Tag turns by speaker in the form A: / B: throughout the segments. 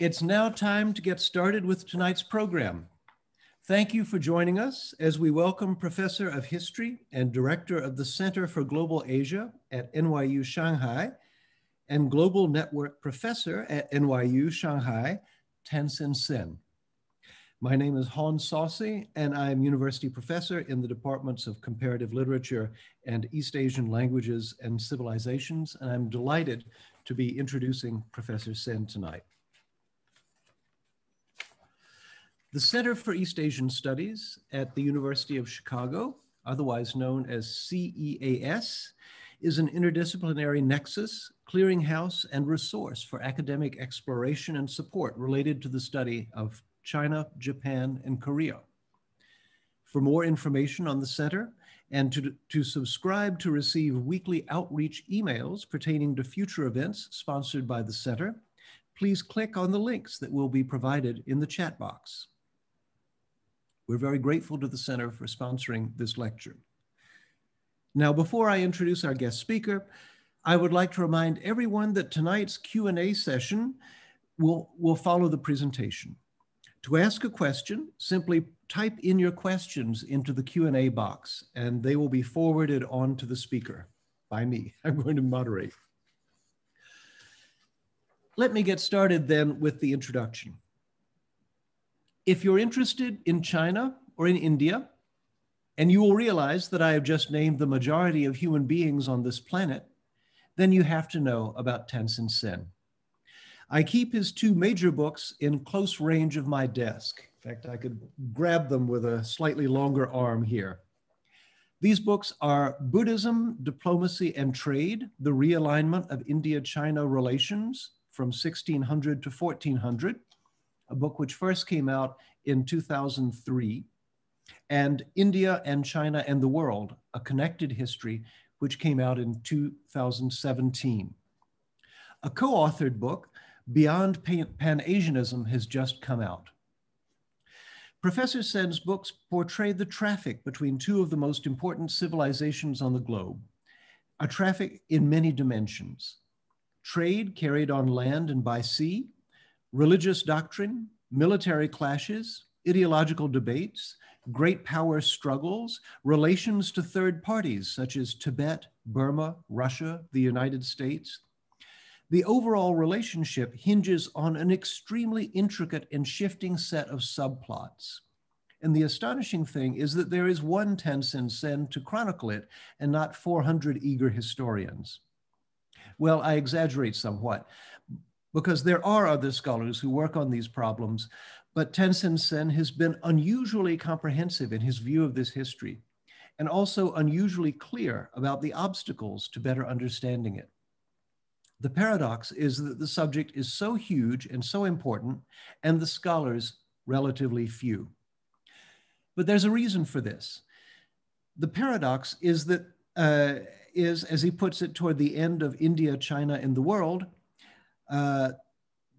A: It's now time to get started with tonight's program. Thank you for joining us as we welcome Professor of History and Director of the Center for Global Asia at NYU Shanghai and Global Network Professor at NYU Shanghai, Tansen Sen. My name is Haun Saussy, and I'm University Professor in the Departments of Comparative Literature and East Asian Languages and Civilizations, and I'm delighted to be introducing Professor Sen tonight. The Center for East Asian Studies at the University of Chicago, otherwise known as CEAS, is an interdisciplinary nexus, clearinghouse, and resource for academic exploration and support related to the study of China, Japan, and Korea. For more information on the center and to, to subscribe to receive weekly outreach emails pertaining to future events sponsored by the center, please click on the links that will be provided in the chat box. We're very grateful to the Center for sponsoring this lecture. Now, before I introduce our guest speaker, I would like to remind everyone that tonight's Q&A session will, will follow the presentation. To ask a question, simply type in your questions into the Q&A box and they will be forwarded on to the speaker by me. I'm going to moderate. Let me get started then with the introduction. If you're interested in China or in India, and you will realize that I have just named the majority of human beings on this planet, then you have to know about Tansen Sen. I keep his two major books in close range of my desk. In fact, I could grab them with a slightly longer arm here. These books are Buddhism, Diplomacy, and Trade, the realignment of India-China relations from 1600 to 1400, a book which first came out in 2003, and India and China and the World, A Connected History, which came out in 2017. A co-authored book, Beyond Pan-Asianism, has just come out. Professor Sen's books portray the traffic between two of the most important civilizations on the globe, a traffic in many dimensions. Trade carried on land and by sea, religious doctrine, military clashes, ideological debates, great power struggles, relations to third parties such as Tibet, Burma, Russia, the United States. The overall relationship hinges on an extremely intricate and shifting set of subplots. And the astonishing thing is that there is one Tansen Sen to chronicle it and not 400 eager historians. Well, I exaggerate somewhat, because there are other scholars who work on these problems, but Tansen Sen has been unusually comprehensive in his view of this history, and also unusually clear about the obstacles to better understanding it. The paradox is that the subject is so huge and so important, and the scholars relatively few. But there's a reason for this. The paradox is that, uh, is, as he puts it, toward the end of India, China, and the world, uh,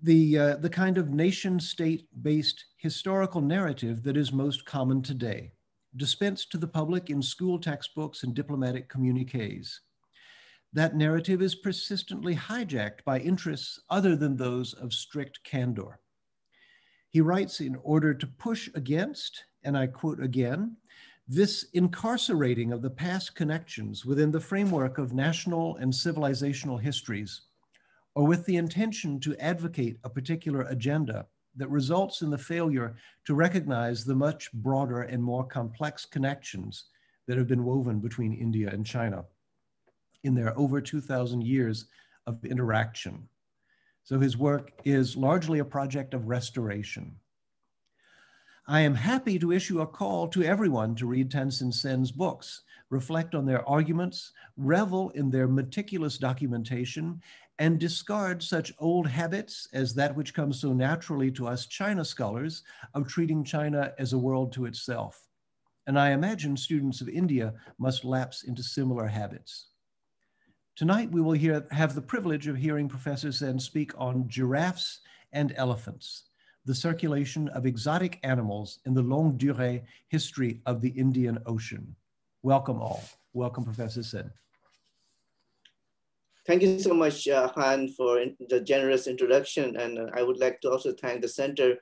A: the, uh, the kind of nation state based historical narrative that is most common today, dispensed to the public in school textbooks and diplomatic communiques. That narrative is persistently hijacked by interests other than those of strict candor. He writes in order to push against, and I quote again, this incarcerating of the past connections within the framework of national and civilizational histories or with the intention to advocate a particular agenda that results in the failure to recognize the much broader and more complex connections that have been woven between India and China in their over 2,000 years of interaction. So his work is largely a project of restoration. I am happy to issue a call to everyone to read Tansen Sen's books, reflect on their arguments, revel in their meticulous documentation, and discard such old habits as that which comes so naturally to us China scholars of treating China as a world to itself. And I imagine students of India must lapse into similar habits. Tonight, we will hear, have the privilege of hearing Professor Sen speak on giraffes and elephants, the circulation of exotic animals in the longue durée history of the Indian Ocean. Welcome all. Welcome, Professor Sen.
B: thank you so much, uh, Haun, for the generous introduction. And uh, I would like to also thank the Center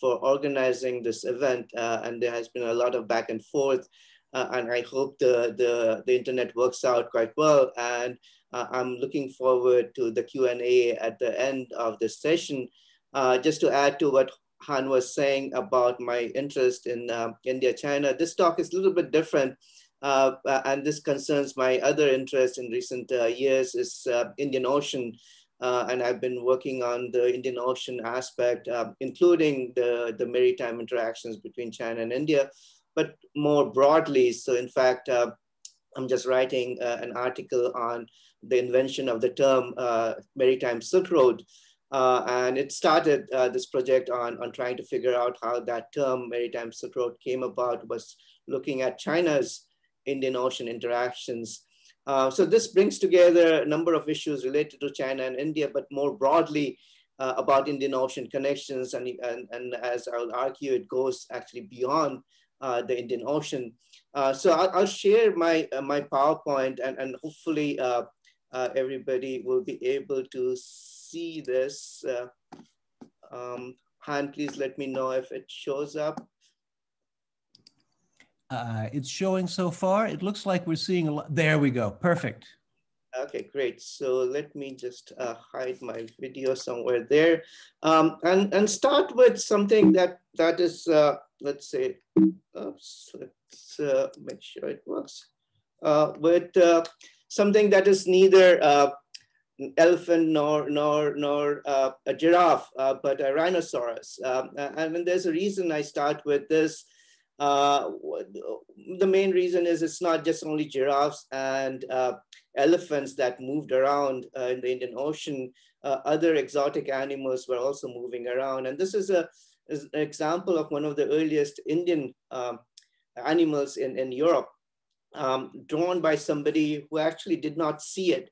B: for organizing this event. Uh, and there has been a lot of back and forth. Uh, and I hope the, the, the internet works out quite well. And uh, I'm looking forward to the Q&A at the end of this session. Uh, just to add to what Haun was saying about my interest in India, China, this talk is a little bit different uh, uh, and this concerns my other interest in recent uh, years is Indian Ocean. and I've been working on the Indian Ocean aspect, including the, the maritime interactions between China and India, but more broadly. So in fact, I'm just writing an article on the invention of the term maritime Silk Road. Uh, and it started uh, this project on, on trying to figure out how that term maritime Silk Road came about was looking at China's Indian Ocean interactions. Uh, so this brings together a number of issues related to China and India, but more broadly uh, about Indian Ocean connections. And, and, and as I'll argue, it goes actually beyond uh, the Indian Ocean. Uh, so I'll, I'll, share my, uh, my PowerPoint and, and hopefully uh, everybody will be able to see this. Um, Haun, please let me know if it shows up.
A: Uh, it's showing so far. It looks like we're seeing a lot. There we go. Perfect.
B: Okay, great. So let me just uh, hide my video somewhere there um, and, and start with something that, that is, uh, let's say, oops, let's uh, make sure it works. Uh, with uh, something that is neither uh, elephant nor, nor, nor a giraffe, but a rhinoceros. Um, and there's a reason I start with this uh, the main reason is it's not just only giraffes and uh, elephants that moved around uh, in the Indian Ocean. Uh, other exotic animals were also moving around. And this is, a, is an example of one of the earliest Indian um, animals in, in Europe, um, drawn by somebody who actually did not see it,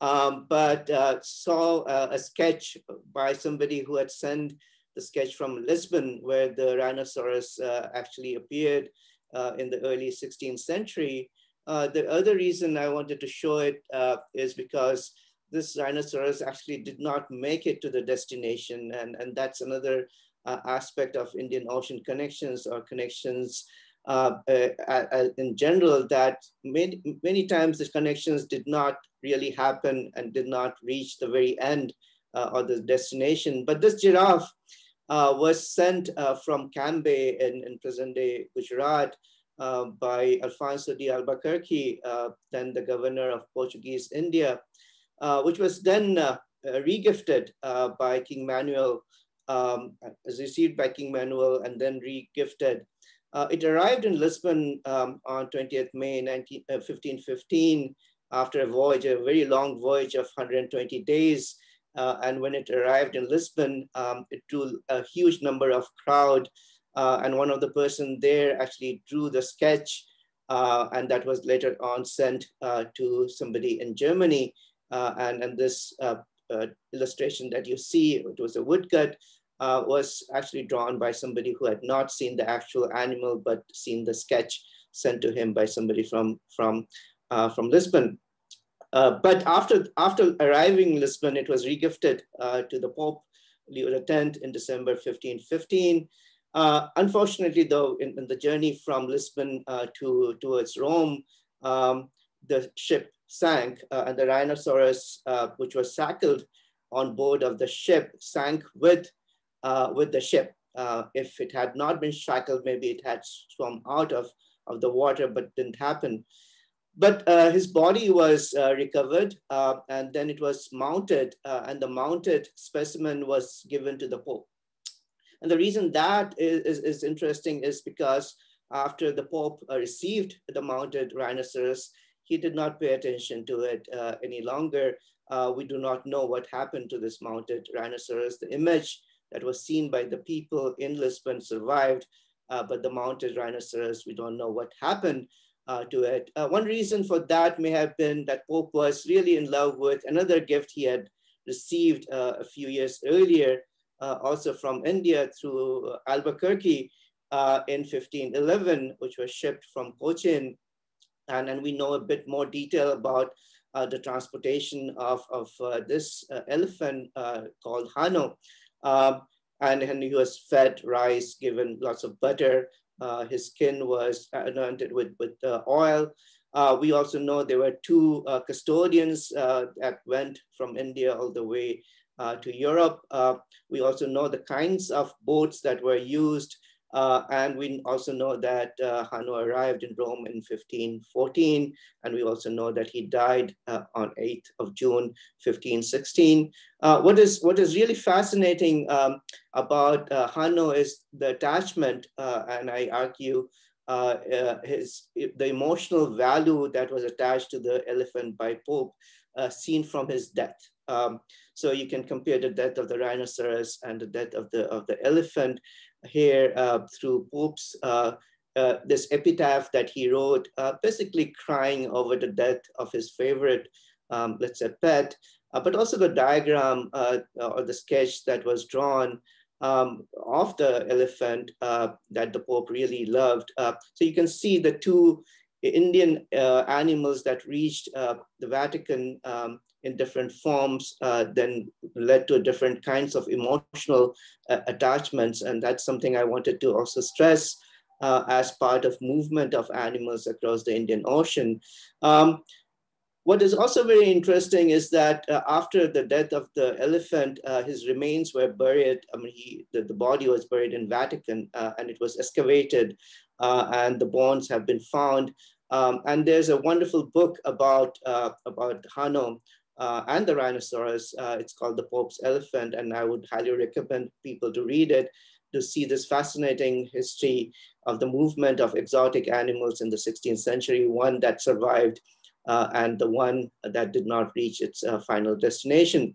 B: um, but uh, saw a sketch by somebody who had sent the sketch from Lisbon, where the rhinoceros uh, actually appeared uh, in the early 16th century. Uh, the other reason I wanted to show it uh, is because this rhinoceros actually did not make it to the destination. And, and that's another uh, aspect of Indian Ocean connections or connections uh, in general that many, many times the connections did not really happen and did not reach the very end or the destination. But this giraffe uh, was sent uh, from Cambay in, in present-day Gujarat uh, by Alfonso de Albuquerque, uh, then the governor of Portuguese India, uh, which was then uh, regifted by King Manuel, um, received by King Manuel and then regifted. it arrived in Lisbon um, on 20th May 19, 1515 after a voyage, a very long voyage of 120 days, uh, and when it arrived in Lisbon, um, it drew a huge number of crowd. Uh, and one of the person there actually drew the sketch uh, and that was later on sent uh, to somebody in Germany. Uh, and, and this uh, illustration that you see, it was a woodcut, was actually drawn by somebody who had not seen the actual animal, but seen the sketch sent to him by somebody from, from, from Lisbon. Uh, but after, after arriving in Lisbon, it was regifted uh, to the Pope Leo X in December 1515. Uh, unfortunately, though, in, in, the journey from Lisbon uh, to, towards Rome, um, the ship sank uh, and the rhinoceros, which was shackled on board of the ship, sank with, with the ship. if it had not been shackled, maybe it had swum out of, of the water, but didn't happen. But uh, his body was uh, recovered uh, and then it was mounted uh, and the mounted specimen was given to the Pope. And the reason that is, is, is interesting is because after the Pope uh, received the mounted rhinoceros, he did not pay attention to it uh, any longer. we do not know what happened to this mounted rhinoceros. The image that was seen by the people in Lisbon survived, but the mounted rhinoceros, we don't know what happened uh, to it. Uh, one reason for that may have been that Pope was really in love with another gift he had received uh, a few years earlier, uh, also from India through Albuquerque uh, in 1511, which was shipped from Cochin. And, and we know a bit more detail about uh, the transportation of, of this elephant called Hanno. Um, and, and he was fed rice, given lots of butter. Uh, his skin was anointed with, with uh, oil. Uh, we also know there were two uh, custodians that went from India all the way to Europe. we also know the kinds of boats that were used uh, and we also know that uh, Hanno arrived in Rome in 1514, and we also know that he died uh, on 8th of June, 1516. Uh, what, is, what is really fascinating um, about uh, Hanno is the attachment, uh, and I argue his, the emotional value that was attached to the elephant by Pope seen from his death. Um, so you can compare the death of the rhinoceros and the death of the, of the elephant here uh, through Pope's uh, uh, this epitaph that he wrote, basically crying over the death of his favorite, um, let's say, pet, but also the diagram or the sketch that was drawn um, of the elephant uh, that the Pope really loved. Uh, so you can see the two Indian uh, animals that reached the Vatican um, in different forms uh, then led to different kinds of emotional uh, attachments. And that's something I wanted to also stress uh, as part of movement of animals across the Indian Ocean. Um, what is also very interesting is that uh, after the death of the elephant, uh, his remains were buried. I mean, he, the, the body was buried in Vatican uh, and it was excavated and the bones have been found. Um, and there's a wonderful book about, about Hanno, uh, and the rhinoceros. Uh, it's called The Pope's Elephant, and I would highly recommend people to read it to see this fascinating history of the movement of exotic animals in the 16th century, one that survived uh, and the one that did not reach its uh, final destination.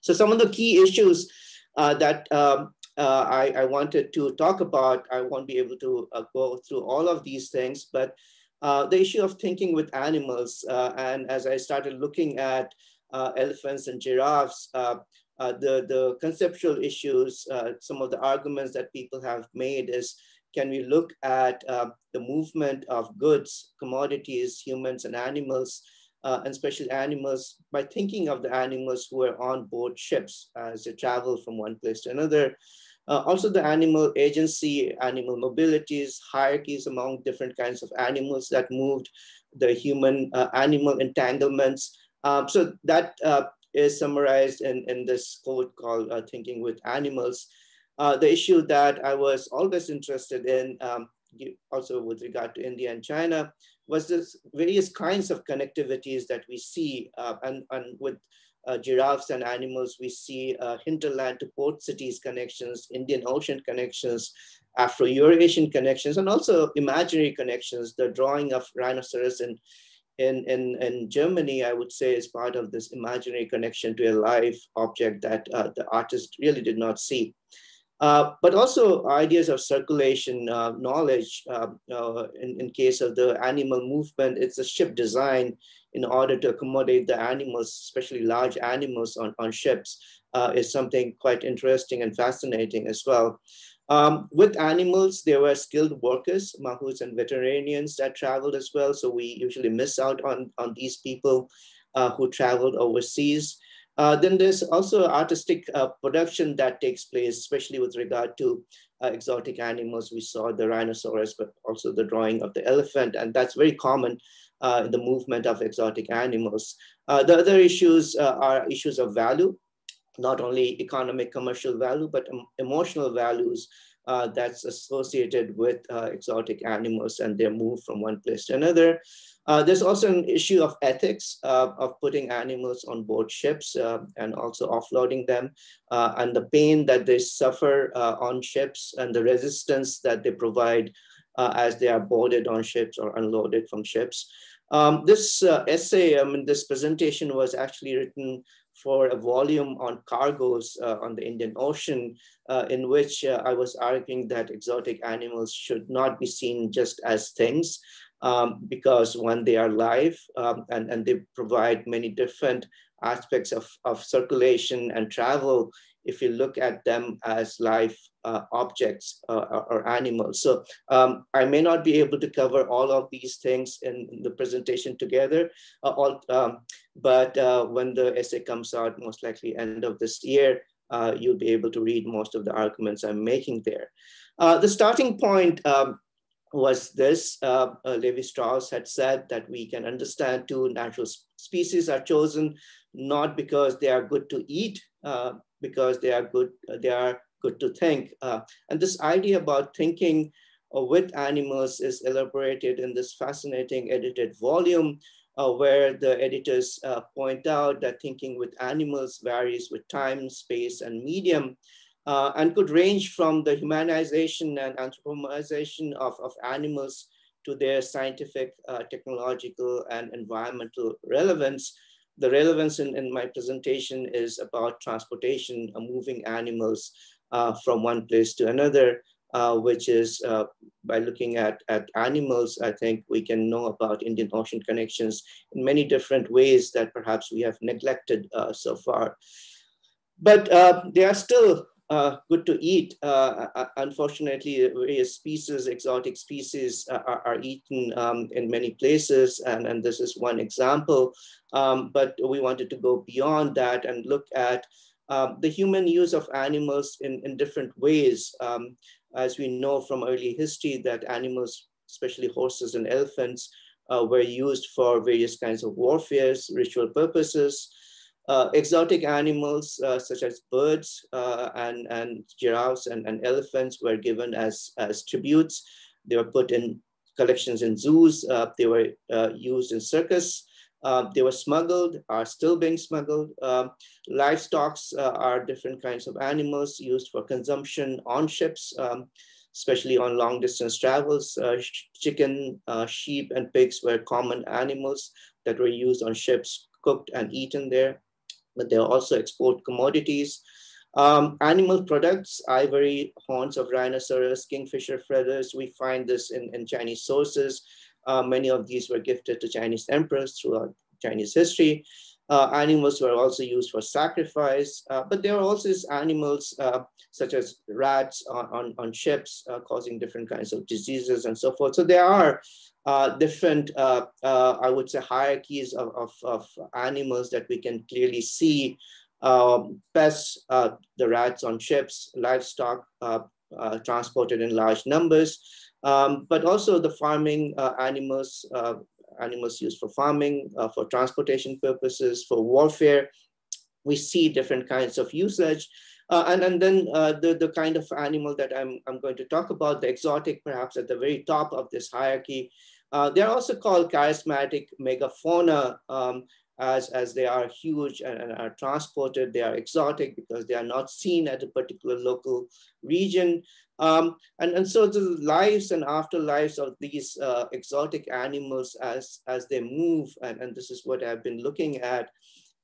B: So some of the key issues uh, that um, uh, I, I, wanted to talk about, I won't be able to go through all of these things, but uh, the issue of thinking with animals. Uh, and as I started looking at uh, elephants and giraffes, uh, uh, the, the conceptual issues, some of the arguments that people have made is, can we look at the movement of goods, commodities, humans and animals, uh, and especially animals by thinking of the animals who are on board ships as they travel from one place to another. Uh, also the animal agency, animal mobilities, hierarchies among different kinds of animals that moved, the human uh, animal entanglements. Um, so that uh, is summarized in, in this quote called uh, Thinking with Animals. Uh, the issue that I was always interested in, um, also with regard to India and China, was this various kinds of connectivities that we see uh, and, and with uh, giraffes and animals, we see uh, hinterland to port cities connections, Indian Ocean connections, Afro-Eurasian connections, and also imaginary connections. The drawing of rhinoceros in, in, in, in Germany, I would say, is part of this imaginary connection to a live object that uh, the artist really did not see. Uh, but also ideas of circulation uh, knowledge. Uh, uh, in, in case of the animal movement, it's a ship design in order to accommodate the animals, especially large animals on, on ships, uh, is something quite interesting and fascinating as well. Um, with animals, there were skilled workers, mahouts and veterinarians that traveled as well. So we usually miss out on, on these people who traveled overseas. Uh, then there's also artistic uh, production that takes place, especially with regard to uh, exotic animals. We saw the rhinoceros, but also the drawing of the elephant, and that's very common uh, in the movement of exotic animals. Uh, the other issues are issues of value, not only economic commercial value, but um, emotional values that's associated with exotic animals and their move from one place to another. Uh, there's also an issue of ethics uh, of putting animals on board ships uh, and also offloading them uh, and the pain that they suffer on ships and the resistance that they provide as they are boarded on ships or unloaded from ships. Um, this essay, I mean, this presentation was actually written for a volume on cargoes uh, on the Indian Ocean, uh, in which uh, I was arguing that exotic animals should not be seen just as things, um, because when they are live um, and, and they provide many different aspects of, of circulation and travel if you look at them as live uh, objects uh, or animals. So um, I may not be able to cover all of these things in, in the presentation together, uh, all, um, but uh, when the essay comes out, most likely end of this year, uh, you'll be able to read most of the arguments I'm making there. Uh, the starting point um, was this, Levi-Strauss had said that we can understand two natural species are chosen not because they are good to eat, uh, because they are good, they are good to think. Uh, and this idea about thinking uh, with animals is elaborated in this fascinating edited volume uh, where the editors uh, point out that thinking with animals varies with time, space, and medium, uh, and could range from the humanization and anthropomorphization of, of animals to their scientific, uh, technological, and environmental relevance the relevance in, in my presentation is about transportation, uh, moving animals uh, from one place to another, uh, which is uh, by looking at, at animals, I think we can know about Indian Ocean connections in many different ways that perhaps we have neglected so far. But uh, they are still uh, good to eat. Uh, uh, unfortunately, various species, exotic species, uh, are, are, eaten um, in many places, and, and this is one example. Um, but we wanted to go beyond that and look at um, the human use of animals in, in different ways. Um, as we know from early history that animals, especially horses and elephants, uh, were used for various kinds of warfares, ritual purposes, uh, exotic animals uh, such as birds uh, and, and giraffes and, and elephants were given as, as tributes. They were put in collections in zoos. Uh, they were uh, used in circus. Uh, they were smuggled, are still being smuggled. Um, livestock are different kinds of animals used for consumption on ships, um, especially on long distance travels. chicken, sheep, and pigs were common animals that were used on ships, cooked and eaten there but they also export commodities. Um, animal products, ivory, horns of rhinoceros, kingfisher feathers, we find this in, in Chinese sources. Uh, many of these were gifted to Chinese emperors throughout Chinese history. Uh, animals were also used for sacrifice, uh, but there are also animals uh, such as rats on, on, on ships causing different kinds of diseases and so forth. So there are uh, different, uh, uh, I would say, hierarchies of, of, of, animals that we can clearly see. Um, pests, the rats on ships, livestock transported in large numbers, um, but also the farming animals, animals used for farming, for transportation purposes, for warfare. We see different kinds of usage. Uh, and, and then uh, the, the kind of animal that I'm, I'm going to talk about, the exotic, perhaps at the very top of this hierarchy. Uh, they're also called charismatic megafauna um, as, as they are huge and, and, are transported. They are exotic because they are not seen at a particular local region. Um, and, and so the lives and afterlives of these uh, exotic animals as, as they move, and, and this is what I've been looking at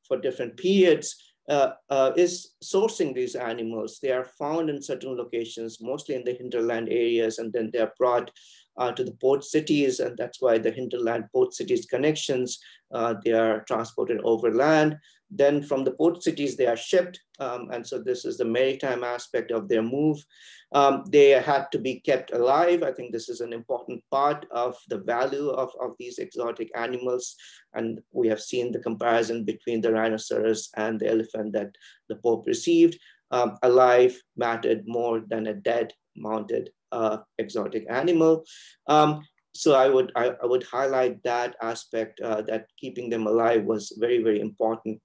B: for different periods, uh, uh, is sourcing these animals. They are found in certain locations, mostly in the hinterland areas, and then they're brought uh, to the port cities, and that's why the hinterland port cities connections, uh, they are transported overland. Then from the port cities, they are shipped. Um, and so this is the maritime aspect of their move. Um, they had to be kept alive. I think this is an important part of the value of, of these exotic animals. And we have seen the comparison between the rhinoceros and the elephant that the Pope received. Um, alive mattered more than a dead mounted uh, exotic animal. Um, so I would I, I, would highlight that aspect uh, that keeping them alive was very very important.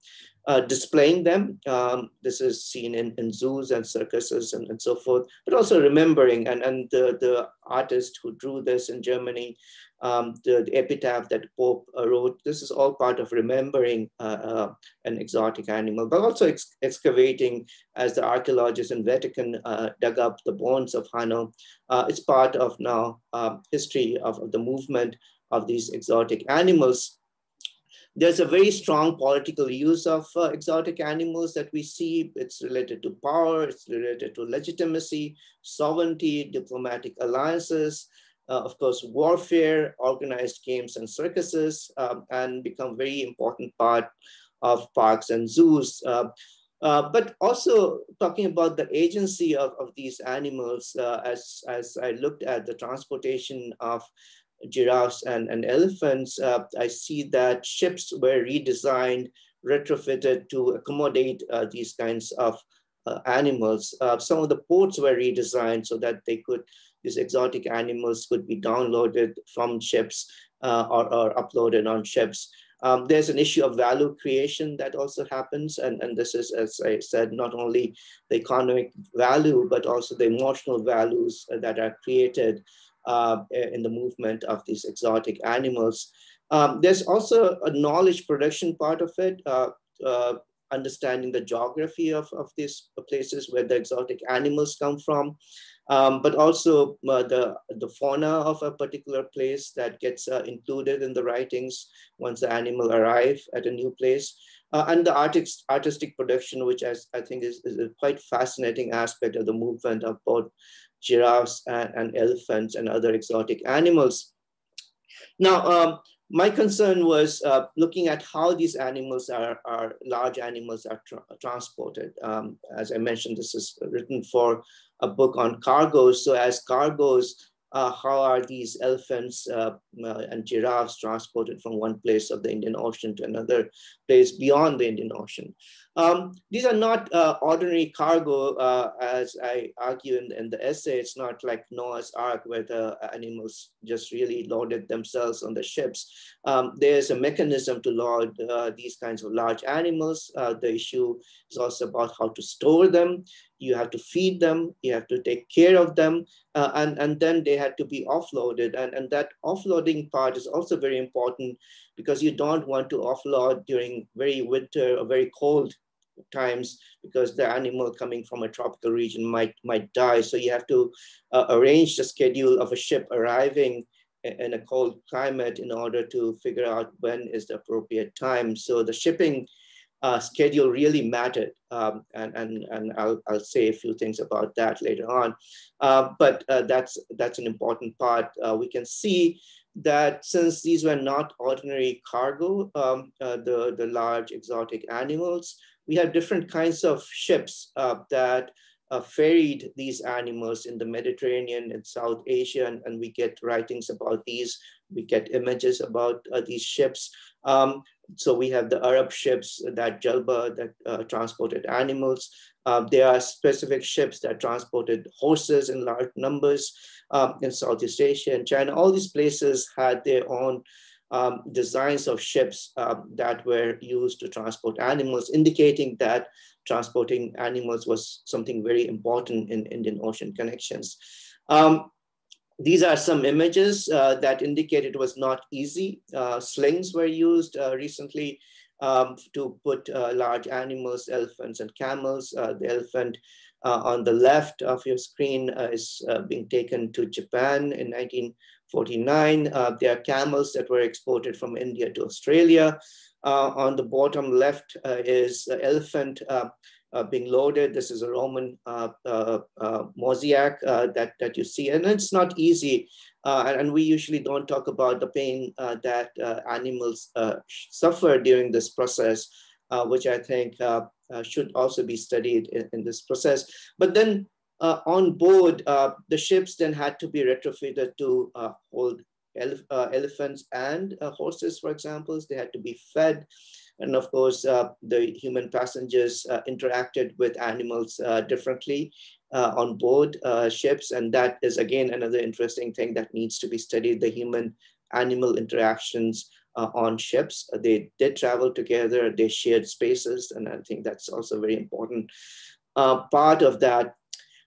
B: Uh, displaying them, um, this is seen in, in zoos and circuses and, and so forth, but also remembering and, and the, the artist who drew this in Germany um, the, the, epitaph that Pope uh, wrote. This is all part of remembering uh, uh, an exotic animal, but also ex excavating as the archaeologists in Vatican dug up the bones of Hanno. Uh, it's part of now um, history of, of, the movement of these exotic animals. There's a very strong political use of uh, exotic animals that we see. It's related to power, it's related to legitimacy, sovereignty, diplomatic alliances, of course, warfare, organized games and circuses, um, and become very important part of parks and zoos. Uh, Uh, but also talking about the agency of, of these animals, uh, as, as I looked at the transportation of giraffes and, and elephants, uh, I see that ships were redesigned, retrofitted to accommodate uh, these kinds of uh, animals. Uh, some of the ports were redesigned so that they could, these exotic animals could be downloaded from ships or, or uploaded on ships. Um, there's an issue of value creation that also happens. And, and this is, as I said, not only the economic value, but also the emotional values that are created uh, in the movement of these exotic animals. Um, there's also a knowledge production part of it, uh, uh, understanding the geography of, of these places where the exotic animals come from um, but also uh, the, the fauna of a particular place that gets uh, included in the writings once the animal arrive at a new place. Uh, and the artist, artistic production, which I, I think is, is, a quite fascinating aspect of the movement of both giraffes and, and elephants and other exotic animals. Now, um, my concern was uh, looking at how these animals are, are large animals are tra transported. Um, as I mentioned, this is written for a book on cargoes. So as cargoes uh, how are these elephants uh, uh, and giraffes transported from one place of the Indian Ocean to another place beyond the Indian Ocean. Um, these are not uh, ordinary cargo, uh, as I argue in, in, the essay. It's not like Noah's Ark where the animals just really loaded themselves on the ships. Um, there's a mechanism to load uh, these kinds of large animals. the issue is also about how to store them you have to feed them, you have to take care of them, uh, and, and then they had to be offloaded. And, and that offloading part is also very important because you don't want to offload during very winter or very cold times because the animal coming from a tropical region might, might die. So you have to uh, arrange the schedule of a ship arriving in a cold climate in order to figure out when is the appropriate time. So the shipping uh, schedule really mattered. Um, and and, and I'll, I'll say a few things about that later on. Uh, but uh, that's, that's an important part. Uh, we can see that since these were not ordinary cargo, um, uh, the, the large exotic animals, we had different kinds of ships uh, that uh, ferried these animals in the Mediterranean and South Asia, and, and, we get writings about these. We get images about uh, these ships. Um, so we have the Arab ships that Jalba that uh, transported animals. Uh, there are specific ships that transported horses in large numbers um, in Southeast Asia and China. All these places had their own um, designs of ships um, that were used to transport animals, indicating that transporting animals was something very important in Indian Ocean connections. Um, these are some images uh, that indicate it was not easy. Uh, slings were used uh, recently um, to put uh, large animals, elephants and camels. Uh, the elephant uh, on the left of your screen is being taken to Japan in 1949. there are camels that were exported from India to Australia. on the bottom left is the elephant uh, being loaded. This is a Roman uh, uh, uh mosaic uh, that, that you see, and it's not easy. Uh, and we usually don't talk about the pain that animals suffer during this process, which I think should also be studied in, in this process. But then on board, the ships then had to be retrofitted to hold elephants and horses, for example. They had to be fed. And of course, uh, the human passengers uh, interacted with animals uh, differently uh, on board uh, ships. And that is, again, another interesting thing that needs to be studied, the human animal interactions uh, on ships. they did travel together, they shared spaces, and I think that's also very important part of that.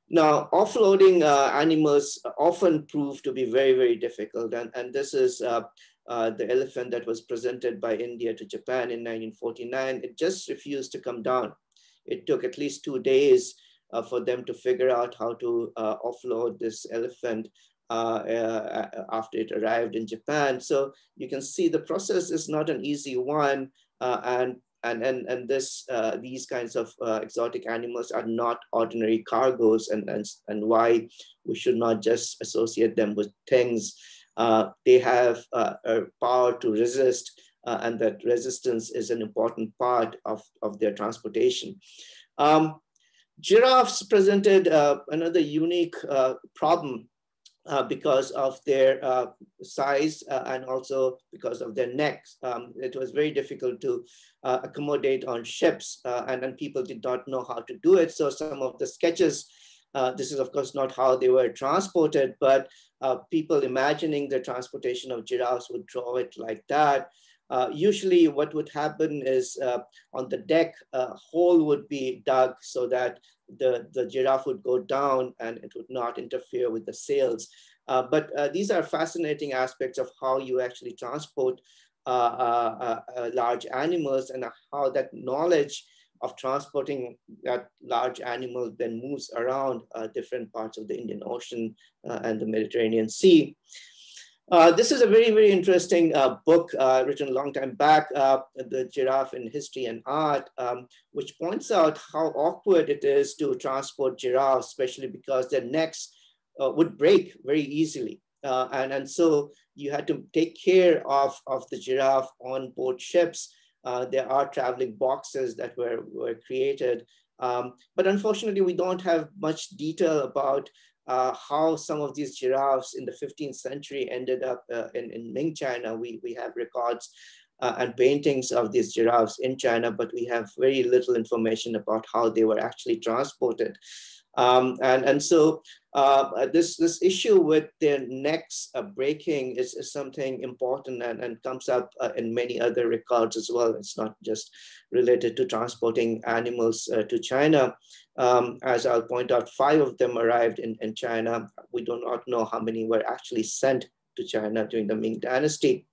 B: Now, offloading animals often prove to be very, very difficult. And, and this is uh, the elephant that was presented by India to Japan in 1949, it just refused to come down. It took at least two days uh, for them to figure out how to uh, offload this elephant uh, uh, after it arrived in Japan. So you can see the process is not an easy one. and and, and, and this, these kinds of exotic animals are not ordinary cargoes and, and, and why we should not just associate them with things uh, they have uh, a power to resist uh, and that resistance is an important part of, of their transportation. Um, giraffes presented uh, another unique uh, problem uh, because of their uh, size uh, and also because of their necks. Um, it was very difficult to uh, accommodate on ships and, and people did not know how to do it. So some of the sketches, this is of course not how they were transported, but people imagining the transportation of giraffes would draw it like that. Uh, usually what would happen is uh, on the deck, a hole would be dug so that the, the giraffe would go down and it would not interfere with the sails. Uh, but uh, these are fascinating aspects of how you actually transport uh, large animals and how that knowledge of transporting that large animal then moves around different parts of the Indian Ocean and the Mediterranean Sea. Uh, this is a very, very interesting uh, book uh, written a long time back, uh, The Giraffe in History and Art, um, which points out how awkward it is to transport giraffes, especially because their necks uh, would break very easily. and, and so you had to take care of, of the giraffe on board ships. There are traveling boxes that were, were created. Um, but unfortunately, we don't have much detail about uh, how some of these giraffes in the 15th century ended up uh, in, in Ming China. We, we have records uh, and paintings of these giraffes in China, but we have very little information about how they were actually transported. Um, and, and so uh, this, this issue with their necks uh, breaking is, is something important and, and comes up uh, in many other records as well. It's not just related to transporting animals uh, to China. Um, as I'll point out, five of them arrived in, in China. We do not know how many were actually sent to China during the Ming Dynasty.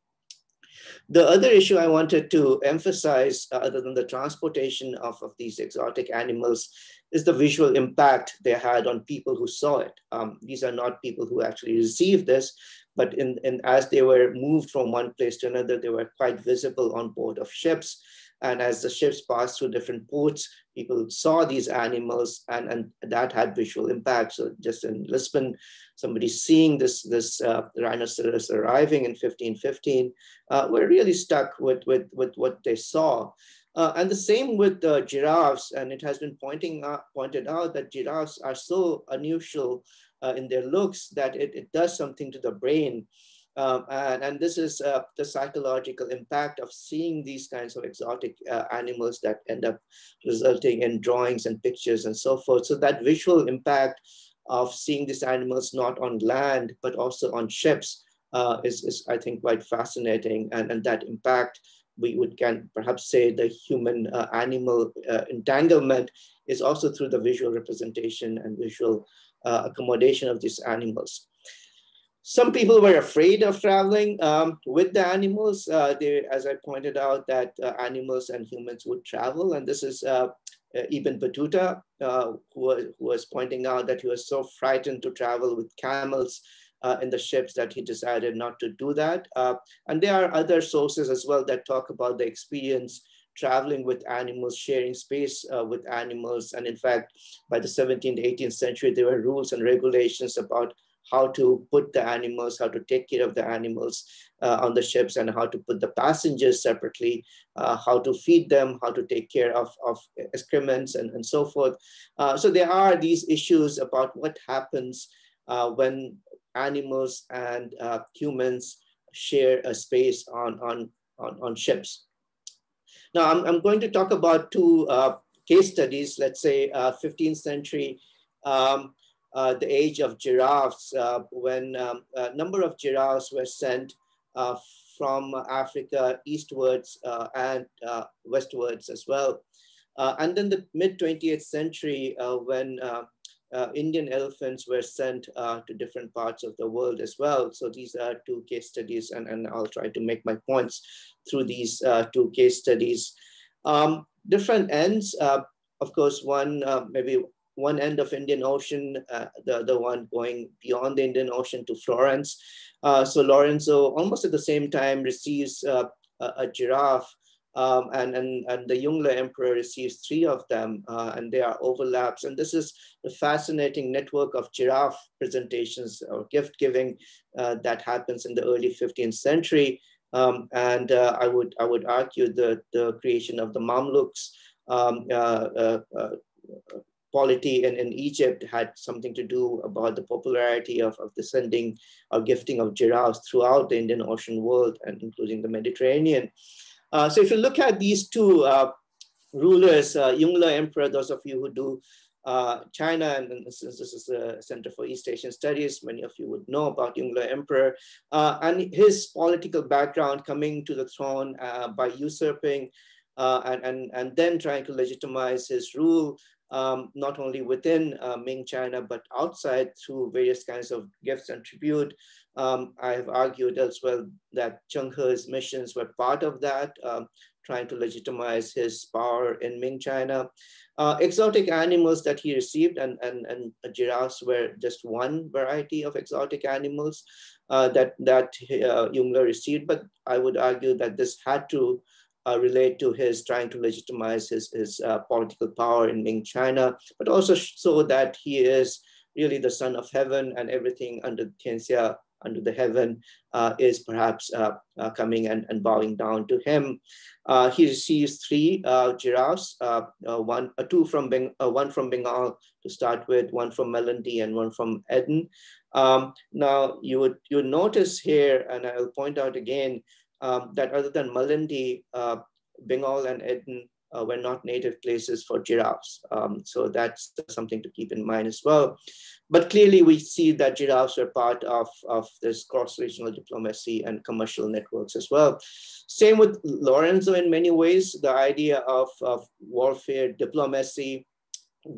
B: The other issue I wanted to emphasize, uh, other than the transportation of, of these exotic animals, is the visual impact they had on people who saw it. Um, these are not people who actually received this, but in, in, as they were moved from one place to another, they were quite visible on board of ships. And as the ships passed through different ports, people saw these animals and, and that had visual impact. So just in Lisbon, somebody seeing this, this uh, rhinoceros arriving in 1515 uh, were really stuck with, with, with what they saw. Uh, and the same with the giraffes, and it has been pointing out, pointed out that giraffes are so unusual uh, in their looks that it, it does something to the brain. Um, and, and, this is uh, the psychological impact of seeing these kinds of exotic uh, animals that end up resulting in drawings and pictures and so forth. So that visual impact of seeing these animals not on land, but also on ships uh, is, is, I think, quite fascinating. And, and that impact we would can perhaps say the human uh, animal uh, entanglement is also through the visual representation and visual uh, accommodation of these animals. Some people were afraid of traveling um, with the animals. Uh, they, as I pointed out, that uh, animals and humans would travel. And this is uh, Ibn Battuta, who, who was pointing out that he was so frightened to travel with camels uh, in the ships that he decided not to do that. Uh, and there are other sources as well that talk about the experience traveling with animals, sharing space uh, with animals. And in fact, by the 17th, 18th century, there were rules and regulations about how to put the animals, how to take care of the animals uh, on the ships and how to put the passengers separately, uh, how to feed them, how to take care of, of excrements and, and so forth. Uh, so there are these issues about what happens uh, when animals and uh, humans share a space on, on, on, on ships. Now, I'm, I'm going to talk about two uh, case studies, let's say uh, 15th century, um, uh, the age of giraffes, uh, when um, a number of giraffes were sent uh, from Africa eastwards and westwards as well. and then the mid 20th century, when uh, Indian elephants were sent uh, to different parts of the world as well. So these are two case studies and, and I'll try to make my points through these uh, two case studies. Um, different ends, uh, of course, one uh, maybe one end of Indian Ocean, uh, the other one going beyond the Indian Ocean to Florence. so Lorenzo almost at the same time receives a, a giraffe um, and, and, and the Yongle emperor receives three of them, uh, and they are overlaps. And this is the fascinating network of giraffe presentations or gift giving uh, that happens in the early 15th century. Um, and uh, I would I would argue the the creation of the Mamluks um, uh, uh, uh, polity in, in Egypt had something to do about the popularity of, of the sending or gifting of giraffes throughout the Indian Ocean world and including the Mediterranean. Uh, so if you look at these two uh, rulers, uh, Yongle Emperor, those of you who do uh, China, and since this is the Center for East Asian Studies, many of you would know about Yongle Emperor, uh, and his political background coming to the throne by usurping and, and, and then trying to legitimize his rule um, not only within uh, Ming China, but outside through various kinds of gifts and tribute. Um, I have argued as well that Zheng He's missions were part of that, um, trying to legitimize his power in Ming China. Uh, exotic animals that he received, and, and, and giraffes were just one variety of exotic animals uh, that, that uh, Yongle received, but I would argue that this had to uh, relate to his trying to legitimize his, his uh, political power in Ming China, but also so that he is really the son of heaven and everything under Tianxia, under the heaven, uh, is perhaps uh, uh, coming and, and bowing down to him. Uh, he receives three giraffes, one, two from Beng one from Bengal to start with, one from Malindi and one from Aden. Um, now you would you notice here, and I'll point out again, um, that other than Malindi, Bengal and Aden uh, were not native places for giraffes. Um, so that's something to keep in mind as well. But clearly we see that giraffes were part of, of this cross-regional diplomacy and commercial networks as well. Same with Lorenzo in many ways, the idea of, of warfare diplomacy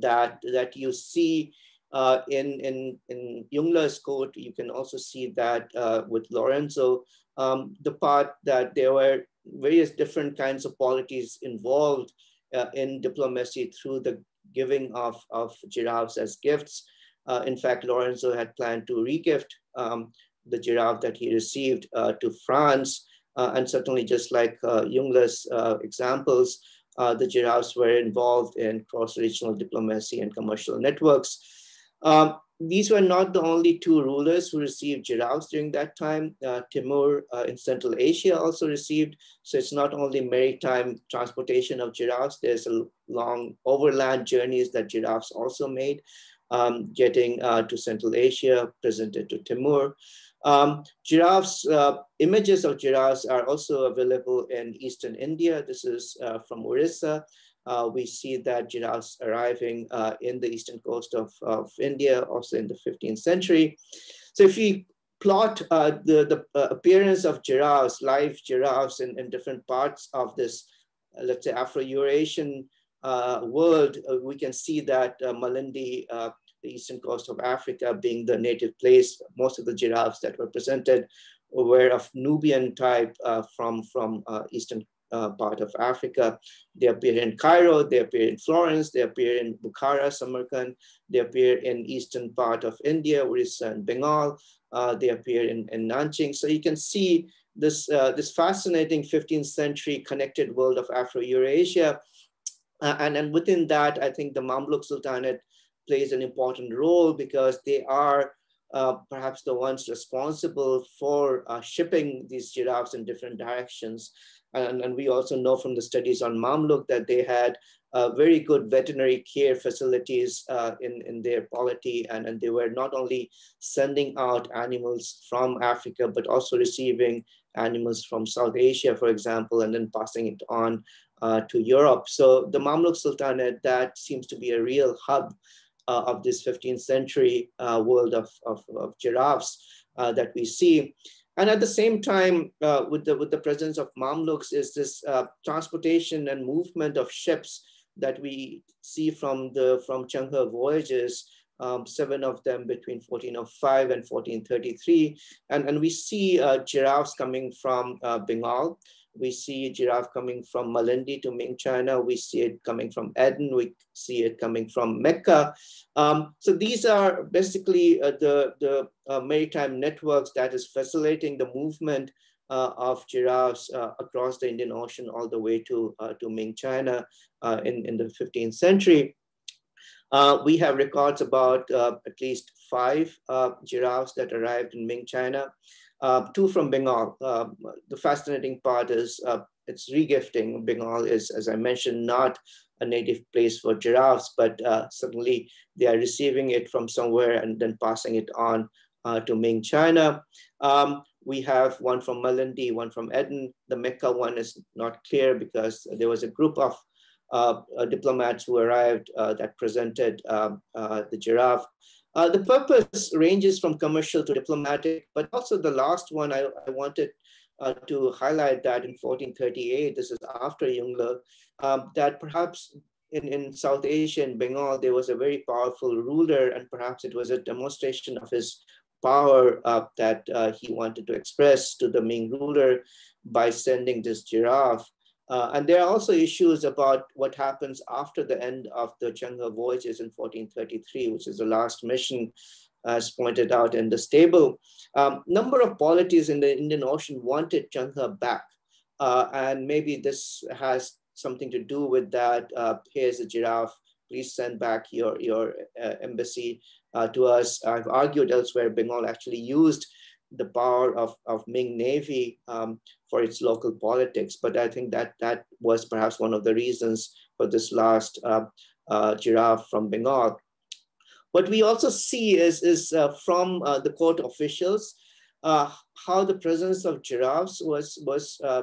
B: that, that you see uh, in, in, in Yongle's court, you can also see that uh, with Lorenzo, um, the part that there were various different kinds of polities involved uh, in diplomacy through the giving of, of giraffes as gifts. Uh, in fact, Lorenzo had planned to regift um, the giraffe that he received uh, to France. Uh, and certainly just like uh, Yongle's uh, examples, the giraffes were involved in cross-regional diplomacy and commercial networks. Um, these were not the only two rulers who received giraffes during that time. Uh, Timur uh, in Central Asia also received. So it's not only maritime transportation of giraffes, there's a long overland journeys that giraffes also made, um, getting uh, to Central Asia, presented to Timur. Um, giraffes, uh, images of giraffes are also available in Eastern India. This is uh, from Orissa uh, we see that giraffes arriving uh, in the eastern coast of, of India, also in the 15th century. So if we plot uh, the, the appearance of giraffes, live giraffes in, in different parts of this, let's say, Afro-Eurasian world, we can see that Malindi, the eastern coast of Africa being the native place, most of the giraffes that were presented were of Nubian type from, from eastern uh, part of Africa. They appear in Cairo, they appear in Florence, they appear in Bukhara, Samarkand, they appear in eastern part of India, Orissa and Bengal, uh, they appear in, in Nanjing. So you can see this, uh, this fascinating 15th century connected world of Afro-Eurasia. Uh, and, and within that, I think the Mamluk Sultanate plays an important role because they are uh, perhaps the ones responsible for uh, shipping these giraffes in different directions. And, and we also know from the studies on Mamluk that they had uh, very good veterinary care facilities uh, in, in their polity. And, and they were not only sending out animals from Africa, but also receiving animals from South Asia, for example, and then passing it on uh, to Europe. So the Mamluk Sultanate, that seems to be a real hub uh, of this 15th century uh, world of, of, of giraffes uh, that we see. And at the same time, uh, with, the, with the presence of Mamluks is this uh, transportation and movement of ships that we see from the from Zheng He voyages, um, seven of them between 1405 and 1433. And, and we see uh, giraffes coming from uh, Bengal. We see a giraffe coming from Malindi to Ming China. We see it coming from Aden. We see it coming from Mecca. Um, so these are basically uh, the, the uh, maritime networks that is facilitating the movement uh, of giraffes uh, across the Indian Ocean all the way to, uh, to Ming China uh, in, in the 15th century. we have records about at least five giraffes that arrived in Ming China uh, two from Bengal. Uh, the fascinating part is uh, it's regifting. Bengal is, as I mentioned, not a native place for giraffes, but uh, suddenly they are receiving it from somewhere and then passing it on uh, to Ming China. Um, we have one from Malindi, one from Aden. The Mecca one is not clear because there was a group of uh, uh, diplomats who arrived uh, that presented um, the giraffe. The purpose ranges from commercial to diplomatic, but also the last one I, I wanted uh, to highlight that in 1438, this is after Yongle, um, that perhaps in, in South Asia, in Bengal, there was a very powerful ruler, and perhaps it was a demonstration of his power uh, that uh, he wanted to express to the Ming ruler by sending this giraffe. Uh, and there are also issues about what happens after the end of the Zheng He voyages in 1433, which is the last mission, as pointed out in this table. Um, number of polities in the Indian Ocean wanted Zheng He back. Uh, and maybe this has something to do with that. Uh, here's a giraffe, please send back your, your uh, embassy uh, to us. I've argued elsewhere, Bengal actually used the power of, of Ming Navy um, for its local politics. But I think that that was perhaps one of the reasons for this last uh, uh, giraffe from Bengal. What we also see is, is uh, from uh, the court officials, uh, how the presence of giraffes was, was uh,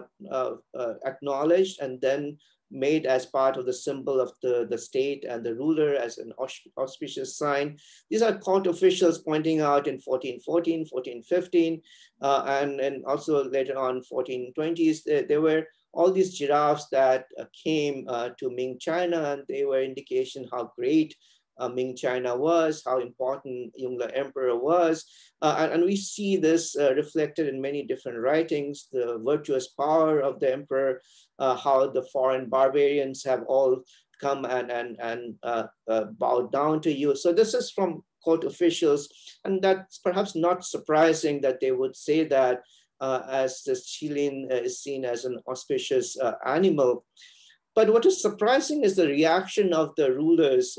B: acknowledged and then made as part of the symbol of the, the state and the ruler as an auspicious sign. These are court officials pointing out in 1414, 1415, uh, and, and also later on 1420s, there, were all these giraffes that uh, came uh, to Ming China and they were indication how great uh, Ming China was, how important Yongle Emperor was. Uh, and, and, we see this uh, reflected in many different writings, the virtuous power of the emperor, uh, how the foreign barbarians have all come and, and, and uh, uh, bowed down to you. So this is from court officials, and that's perhaps not surprising that they would say that as the qilin is seen as an auspicious animal. But what is surprising is the reaction of the rulers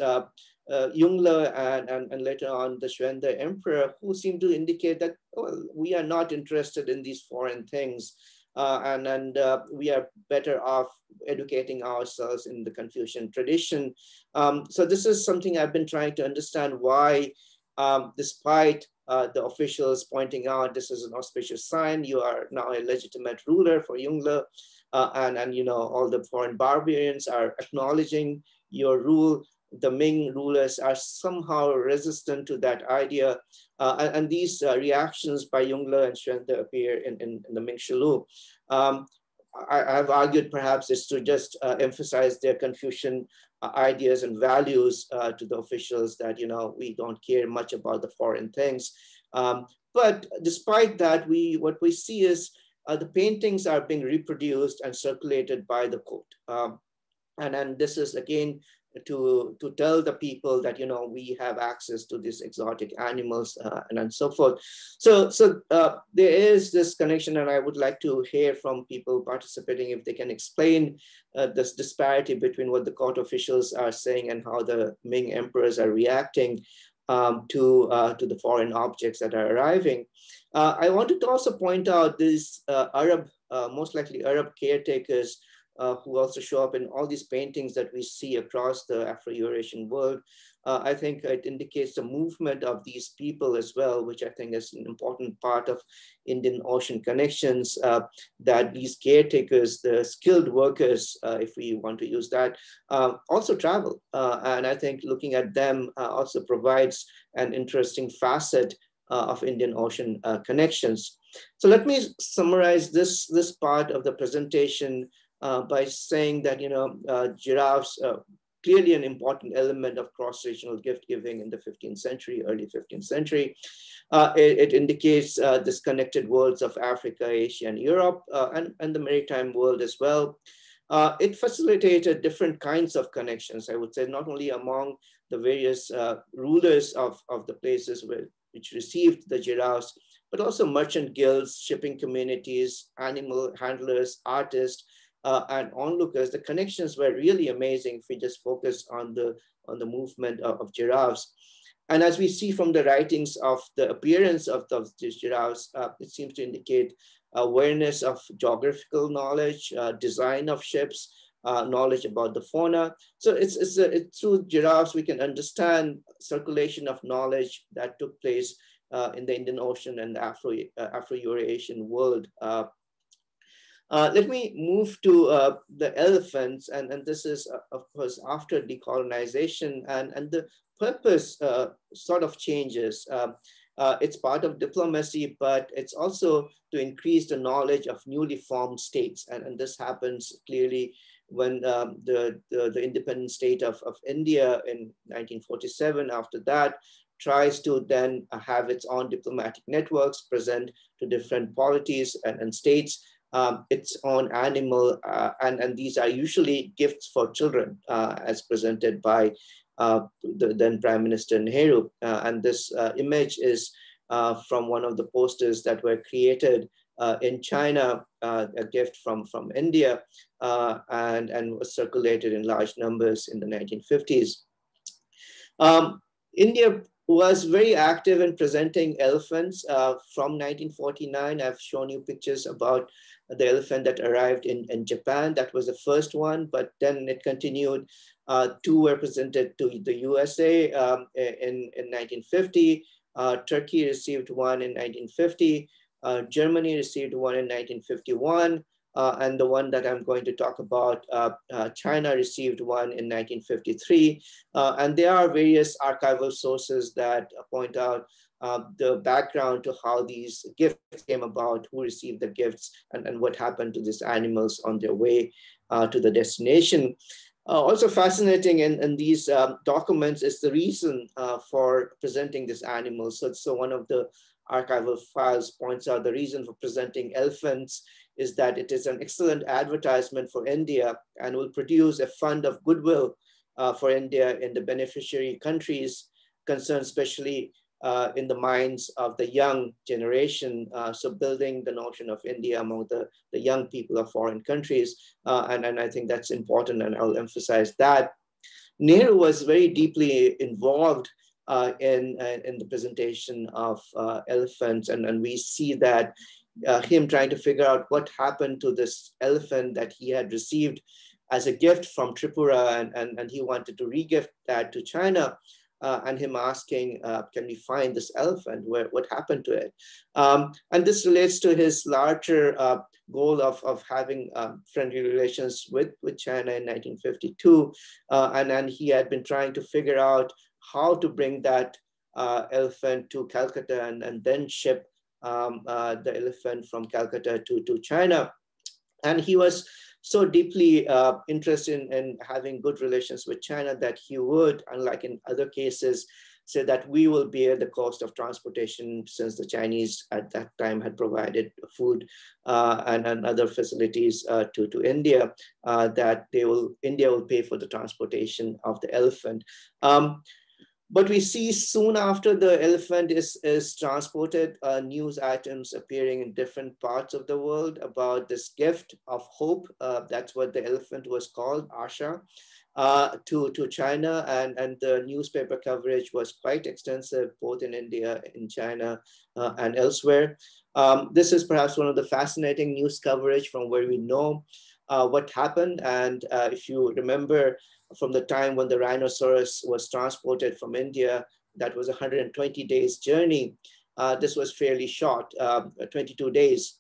B: uh, Yongle and, and, and, later on the the emperor, who seem to indicate that well, we are not interested in these foreign things. Uh, and and uh, we are better off educating ourselves in the Confucian tradition. Um, so this is something I've been trying to understand why, um, despite uh, the officials pointing out this is an auspicious sign, you are now a legitimate ruler for Yongle, uh, and, and you know all the foreign barbarians are acknowledging your rule the Ming rulers are somehow resistant to that idea. Uh, and, and, these uh, reactions by Yongle and Xuande appear in, in, in, the Ming Shilu. Um, I, have argued perhaps is to just uh, emphasize their Confucian uh, ideas and values uh, to the officials that, you know, we don't care much about the foreign things. Um, but despite that, we what we see is uh, the paintings are being reproduced and circulated by the court. Um, and, and this is again to, to tell the people that, you know, we have access to these exotic animals uh, and, and so forth. So, so uh, there is this connection and I would like to hear from people participating if they can explain uh, this disparity between what the court officials are saying and how the Ming emperors are reacting um, to, uh, to the foreign objects that are arriving. Uh, I wanted to also point out these uh, Arab, most likely Arab caretakers uh, who also show up in all these paintings that we see across the Afro-Eurasian world. Uh, I think it indicates the movement of these people as well, which I think is an important part of Indian Ocean connections, uh, that these caretakers, the skilled workers, uh, if we want to use that, uh, also travel. Uh, and I think looking at them also provides an interesting facet of Indian Ocean connections. So let me summarize this, this part of the presentation by saying that, you know, uh, giraffes, uh, clearly an important element of cross-regional gift giving in the 15th century, early 15th century. Uh, it, it, indicates uh, disconnected worlds of Africa, Asia, and Europe, uh, and, and the maritime world as well. it facilitated different kinds of connections, I would say, not only among the various rulers of, of the places where, which received the giraffes, but also merchant guilds, shipping communities, animal handlers, artists, uh, and onlookers, the connections were really amazing if we just focus on the, on the movement of, of giraffes. And as we see from the writings of the appearance of those giraffes, uh, it seems to indicate awareness of geographical knowledge, uh, design of ships, uh, knowledge about the fauna. So it's, it's, a, it's, through giraffes we can understand circulation of knowledge that took place uh, in the Indian Ocean and the Afro, uh, Afro-Eurasian world. Uh, uh, let me move to uh, the elephants, and, and this is, of course, after decolonization, and, and the purpose sort of changes. Um, uh, it's part of diplomacy, but it's also to increase the knowledge of newly formed states. And, and this happens clearly when um, the, the, the, independent state of, of India in 1947, after that, tries to then have its own diplomatic networks present to different polities and, and states um, its own animal, uh, and, and these are usually gifts for children uh, as presented by uh, the then Prime Minister Nehru. Uh, and this uh, image is uh, from one of the posters that were created in China, a gift from, from India, and, and was circulated in large numbers in the 1950s. Um, India was very active in presenting elephants uh, from 1949. I've shown you pictures about the elephant that arrived in, in Japan. That was the first one, but then it continued. Uh, two were presented to the USA um, in, in 1950. Uh, Turkey received one in 1950. Uh, Germany received one in 1951, uh, and the one that I'm going to talk about, uh, uh, China received one in 1953. Uh, and there are various archival sources that point out the background to how these gifts came about, who received the gifts, and, and what happened to these animals on their way to the destination. Uh, also fascinating in, in these um, documents is the reason uh, for presenting these animals. So, so one of the archival files points out the reason for presenting elephants is that it is an excellent advertisement for India and will produce a fund of goodwill uh, for India in the beneficiary countries concerned, especially uh, in the minds of the young generation. Uh, so building the notion of India among the, the young people of foreign countries. Uh, and, and I think that's important and I'll emphasize that. Nehru was very deeply involved uh, in, uh, in the presentation of uh, elephants. And, and we see that him trying to figure out what happened to this elephant that he had received as a gift from Tripura and, and, and he wanted to regift that to China. Uh, and him asking, uh, can we find this elephant? Where, what happened to it? Um, and this relates to his larger uh, goal of, of having um, friendly relations with, with China in 1952. Uh, and then he had been trying to figure out how to bring that uh, elephant to Calcutta and, and then ship um, uh, the elephant from Calcutta to, to China. And he was so deeply uh, interested in, in, having good relations with China that he would, unlike in other cases, say that we will bear the cost of transportation since the Chinese at that time had provided food uh, and, and other facilities uh, to, to India, uh, that they will, India will pay for the transportation of the elephant. Um, but we see soon after the elephant is, is transported, uh, news items appearing in different parts of the world about this gift of hope. Uh, that's what the elephant was called, Asha, uh, to, to China. And, and the newspaper coverage was quite extensive, both in India, in China, uh, and elsewhere. Um, this is perhaps one of the fascinating news coverage from where we know uh, what happened. And uh, if you remember, from the time when the rhinoceros was transported from India, that was 120 days journey. Uh, this was fairly short, um, 22 days.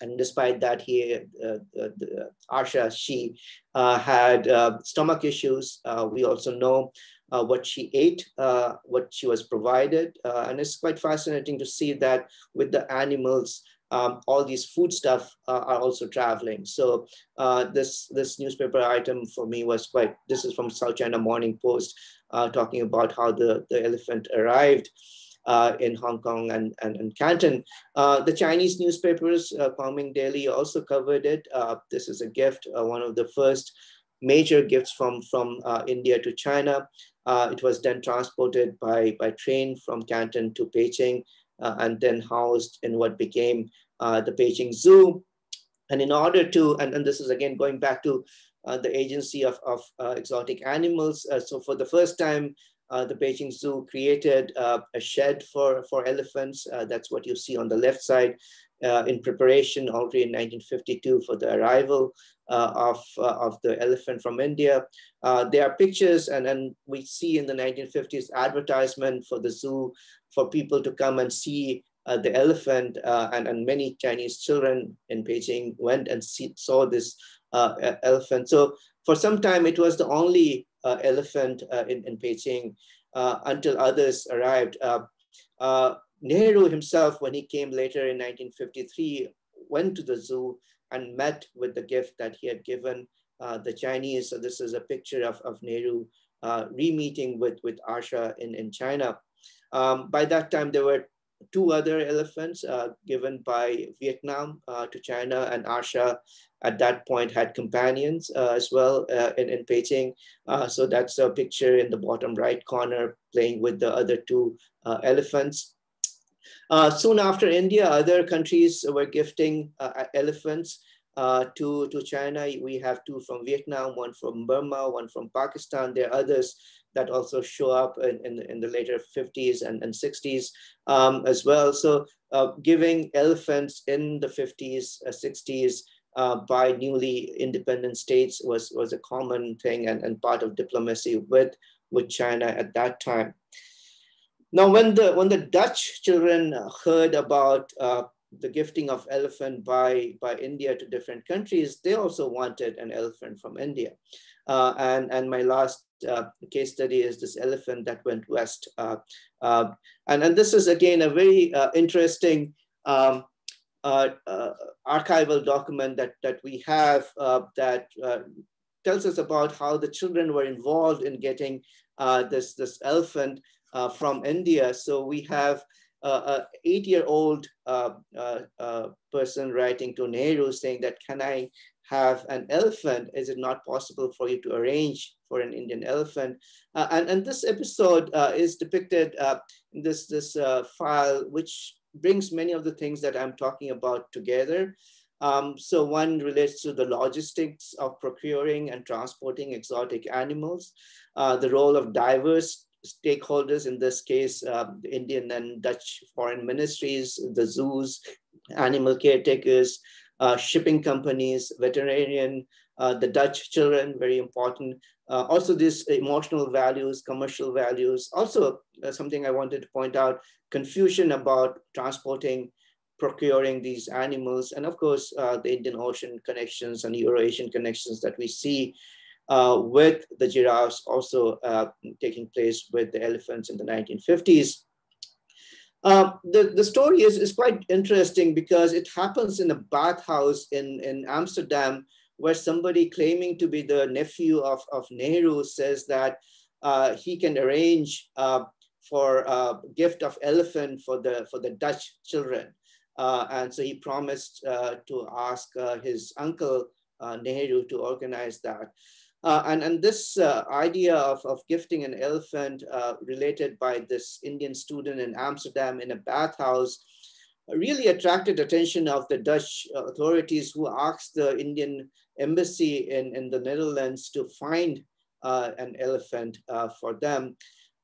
B: And despite that, he, uh, uh, uh Asha, she uh, had uh, stomach issues. we also know what she ate, what she was provided. and it's quite fascinating to see that with the animals, um, all these food stuff uh, are also traveling. So uh, this this newspaper item for me was quite. This is from South China Morning Post, uh, talking about how the the elephant arrived. Uh, in Hong Kong and, and, and Canton. Uh, the Chinese newspapers, uh, Kwangming Daily, also covered it. this is a gift, one of the first major gifts from, from India to China. it was then transported by, by train from Canton to Beijing uh, and then housed in what became uh, the Beijing Zoo. And in order to, and, and this is again going back to uh, the agency of, of uh, exotic animals. Uh, so for the first time, the Beijing Zoo created a shed for, for elephants. that's what you see on the left side in preparation already in 1952 for the arrival uh, of, uh, of the elephant from India. Uh, there are pictures and, and we see in the 1950s advertisement for the zoo for people to come and see uh, the elephant uh, and, and many Chinese children in Beijing went and see, saw this uh, elephant. So for some time, it was the only elephant in, in Beijing until others arrived. Nehru himself, when he came later in 1953, went to the zoo and met with the gift that he had given uh, the Chinese. So this is a picture of, of Nehru uh, re-meeting with, with Asha in, in China. Um, by that time, there were two other elephants uh, given by Vietnam uh, to China and Asha at that point had companions uh, as well uh, in, in Beijing. Uh, so that's a picture in the bottom right corner playing with the other two uh, elephants. soon after India, other countries were gifting elephants to, to China. We have two from Vietnam, one from Burma, one from Pakistan. There are others that also show up in, in, in the later 50s and, and 60s um, as well. So uh, giving elephants in the 50s, uh, 60s uh, by newly independent states was, was a common thing and, and part of diplomacy with, with China at that time. Now, when the, when the Dutch children heard about uh, the gifting of elephant by, by India to different countries, they also wanted an elephant from India. Uh, and, and my last uh, case study is this elephant that went west. Uh, uh and, and this is again a very uh, interesting um, uh, archival document that, that we have that tells us about how the children were involved in getting this, this elephant from India. So we have uh, a eight-year-old uh, uh, person writing to Nehru saying that, can I have an elephant? Is it not possible for you to arrange for an Indian elephant? Uh, and, and this episode uh, is depicted uh, in this, this file, which brings many of the things that I'm talking about together. Um, so one relates to the logistics of procuring and transporting exotic animals, uh, the role of diverse stakeholders, in this case, uh, Indian and Dutch foreign ministries, the zoos, animal caretakers, uh, shipping companies, veterinarian, uh, the Dutch children, very important. Uh, also these emotional values, commercial values. Also uh, something I wanted to point out, confusion about transporting, procuring these animals. And of course, uh, the Indian Ocean connections and Eurasian connections that we see uh, with the giraffes also taking place with the elephants in the 1950s. Uh, the, the story is, is quite interesting because it happens in a bathhouse in, in Amsterdam where somebody claiming to be the nephew of, of Nehru says that uh, he can arrange uh, for a gift of elephant for the, for the Dutch children. Uh, and so he promised to ask his uncle Nehru to organize that. Uh, and, and this uh, idea of, of gifting an elephant uh, related by this Indian student in Amsterdam in a bathhouse really attracted attention of the Dutch authorities who asked the Indian embassy in, in the Netherlands to find uh, an elephant uh, for them.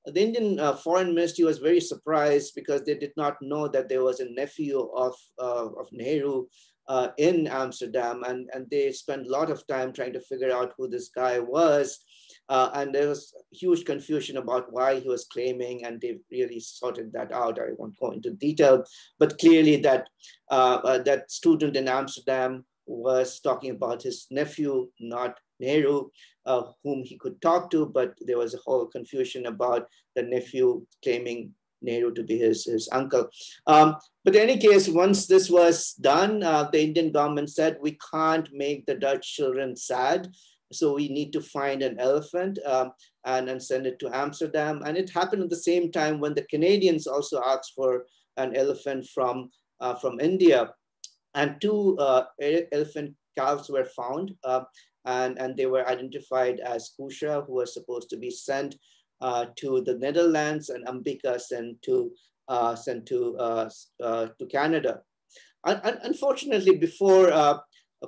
B: The Indian uh, foreign ministry was very surprised because they did not know that there was a nephew of, of Nehru uh, in Amsterdam, and, and they spent a lot of time trying to figure out who this guy was. Uh, and there was huge confusion about why he was claiming, and they really sorted that out. I won't go into detail, but clearly that uh, uh that student in Amsterdam was talking about his nephew, not Nehru, uh, whom he could talk to, but there was a whole confusion about the nephew claiming Nehru to be his, his uncle. Um, but in any case, once this was done, uh, the Indian government said, we can't make the Dutch children sad. So we need to find an elephant um, and, and send it to Amsterdam. And it happened at the same time when the Canadians also asked for an elephant from, uh, from India. And two uh, elephant calves were found uh, and, and they were identified as Kusha, who was supposed to be sent uh, to the Netherlands and Ambika sent to uh, sent to uh, uh, to Canada. Un unfortunately, before uh,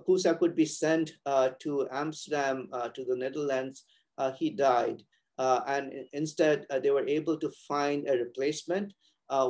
B: Kusha could be sent uh, to Amsterdam uh, to the Netherlands, he died. and instead, they were able to find a replacement,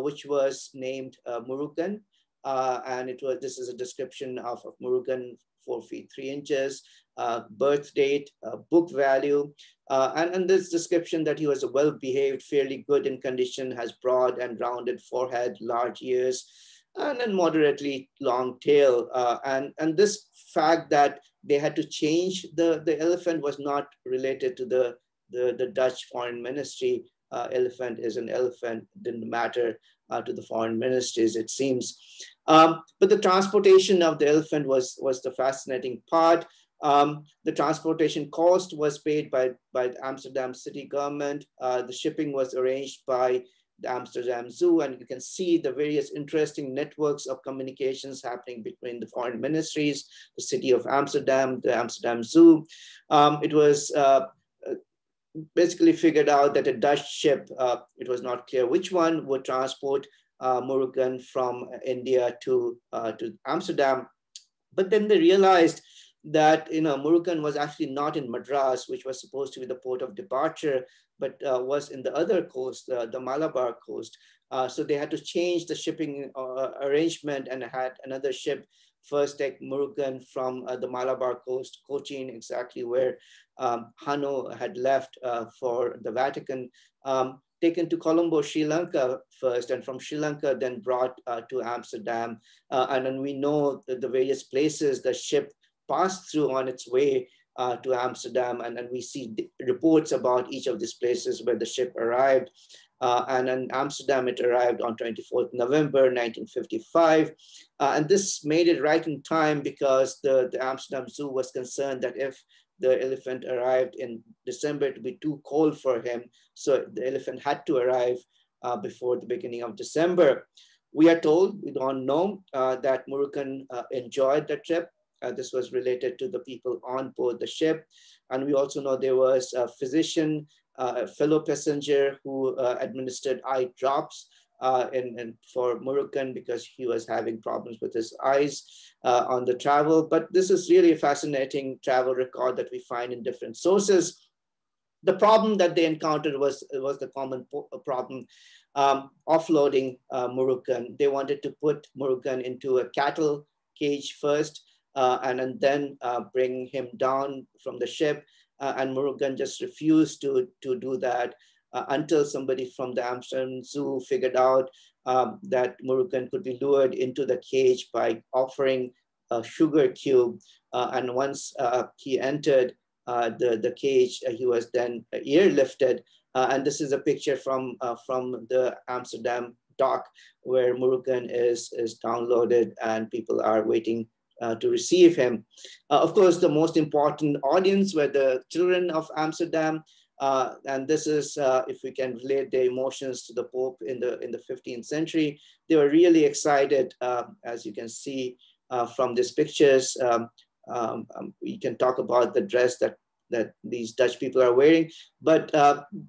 B: which was named Murugan. and it was this is a description of, of Murugan four feet, three inches, uh, birth date, uh, book value, uh, and, and this description that he was a well-behaved, fairly good in condition, has broad and rounded forehead, large ears, and a moderately long tail. Uh, and, and this fact that they had to change the, the elephant was not related to the, the, the Dutch foreign ministry. Uh, elephant is an elephant, didn't matter uh, to the foreign ministries, it seems. Um, but the transportation of the elephant was, was the fascinating part. Um, the transportation cost was paid by, by the Amsterdam city government. Uh, the shipping was arranged by the Amsterdam Zoo, and you can see the various interesting networks of communications happening between the foreign ministries, the city of Amsterdam, the Amsterdam Zoo. Um, it was uh, basically figured out that a Dutch ship, uh, it was not clear which one, would transport uh, Murugan from India to, uh, to Amsterdam. But then they realized that you know Murugan was actually not in Madras, which was supposed to be the port of departure, but uh, was in the other coast, uh, the Malabar coast. Uh, so they had to change the shipping arrangement and had another ship first take Murugan from uh, the Malabar coast, Cochin, exactly where um, Hanno had left uh, for the Vatican, um, taken to Colombo, Sri Lanka first, and from Sri Lanka then brought to Amsterdam. and then we know the various places the ship passed through on its way uh, to Amsterdam, and, and we see reports about each of these places where the ship arrived. Uh, and in Amsterdam, it arrived on 24th November 1955. Uh, and this made it right in time because the, the Amsterdam Zoo was concerned that if the elephant arrived in December, it would be too cold for him. So the elephant had to arrive uh, before the beginning of December. We are told, we don't know, uh, that Murugan uh, enjoyed the trip. Uh, this was related to the people on board the ship. And we also know there was a physician, a fellow passenger who uh, administered eye drops uh, in, for Murugan because he was having problems with his eyes uh, on the travel. But this is really a fascinating travel record that we find in different sources. The problem that they encountered was, was the common problem um, offloading uh. They wanted to put Murugan into a cattle cage first, uh, and, and then uh, bring him down from the ship. Uh, and Murugan just refused to, to do that uh, until somebody from the Amsterdam Zoo figured out um, that Murugan could be lured into the cage by offering a sugar cube. Uh, and once uh, he entered the, the cage, he was then airlifted. and this is a picture from, from the Amsterdam dock where Murugan is, is downloaded and people are waiting uh, to receive him. Uh, of course, the most important audience were the children of Amsterdam. Uh, and this is, uh, if we can relate their emotions to the Pope in the, in the 15th century, they were really excited, uh, as you can see uh, from these pictures. Um, um, um, we can talk about the dress that, that these Dutch people are wearing, but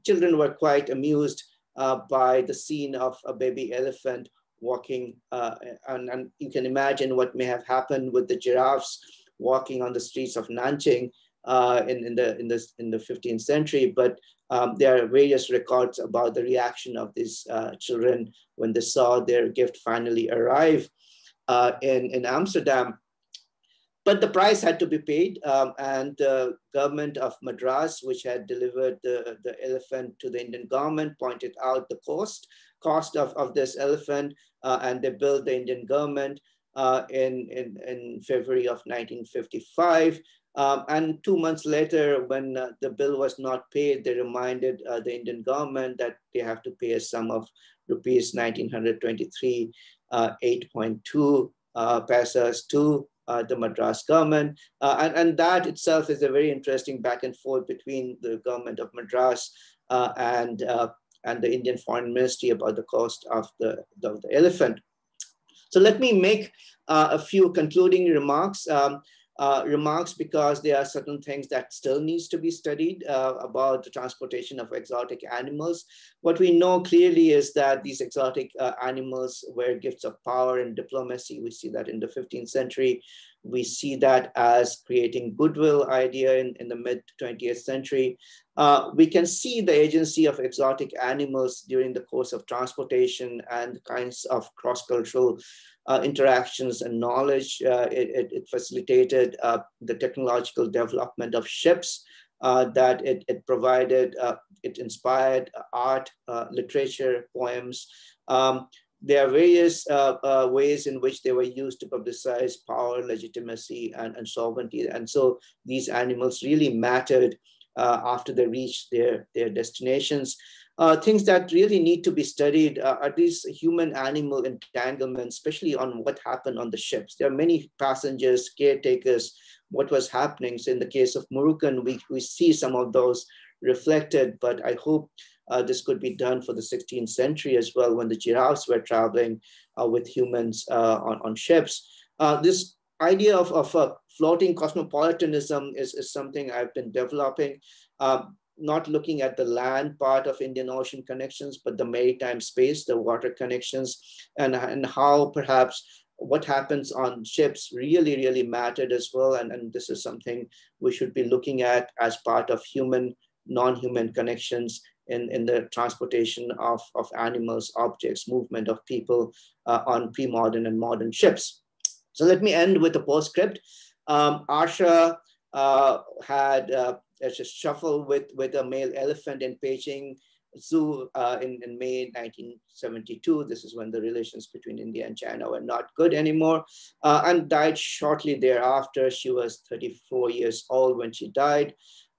B: children were quite amused by the scene of a baby elephant walking, uh, and, and you can imagine what may have happened with the giraffes walking on the streets of Nanjing uh, in, in, the, in, the, in the 15th century. But um, there are various records about the reaction of these uh, children when they saw their gift finally arrive uh, in, in Amsterdam. But the price had to be paid, um, and the government of Madras, which had delivered the, the elephant to the Indian government, pointed out the cost cost of, of this elephant, and they built the Indian government uh, in, in, in February of 1955. Um, and two months later, when uh, the bill was not paid, they reminded uh, the Indian government that they have to pay a sum of rupees 1923, uh, 8.2 uh, pesos to the Madras government. and, and that itself is a very interesting back and forth between the government of Madras and and the Indian Foreign Ministry about the cost of the, the, the elephant. So let me make uh, a few concluding remarks. Um, uh, remarks because there are certain things that still needs to be studied uh, about the transportation of exotic animals. What we know clearly is that these exotic uh, animals were gifts of power and diplomacy. We see that in the 15th century we see that as creating goodwill idea in, in the mid 20th century. Uh, we can see the agency of exotic animals during the course of transportation and the kinds of cross-cultural uh, interactions and knowledge. Uh, it, it, it, facilitated uh, the technological development of ships uh, that it, it provided, uh, it inspired art, literature, poems. Um, there are various uh, uh, ways in which they were used to publicize power, legitimacy, and, and sovereignty. And so these animals really mattered uh, after they reached their, their destinations. Uh, things that really need to be studied uh, are these human-animal entanglements, especially on what happened on the ships. There are many passengers, caretakers, what was happening. So in the case of Murugan, we, we see some of those reflected, but I hope uh, this could be done for the 16th century as well when the giraffes were traveling uh, with humans uh, on, on ships. Uh, this idea of, of floating cosmopolitanism is, is something I've been developing, um, not looking at the land part of Indian Ocean connections, but the maritime space, the water connections, and, and how perhaps what happens on ships really, really mattered as well. And, and this is something we should be looking at as part of human, non-human connections in, in the transportation of, of animals, objects, movement of people uh, on pre-modern and modern ships. So let me end with a postscript. Um, Asha uh, had uh, a shuffle with, with a male elephant in Beijing Zoo uh, in, in May 1972. This is when the relations between India and China were not good anymore uh, and died shortly thereafter. She was 34 years old when she died.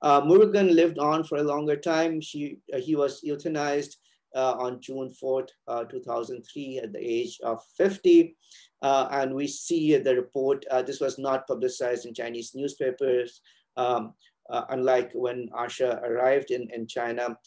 B: Uh, Murugan lived on for a longer time. She, uh, he was euthanized uh, on June 4th, uh, 2003 at the age of 50. Uh, and we see the report, uh, this was not publicized in Chinese newspapers. Um, unlike when Asha arrived in, in China,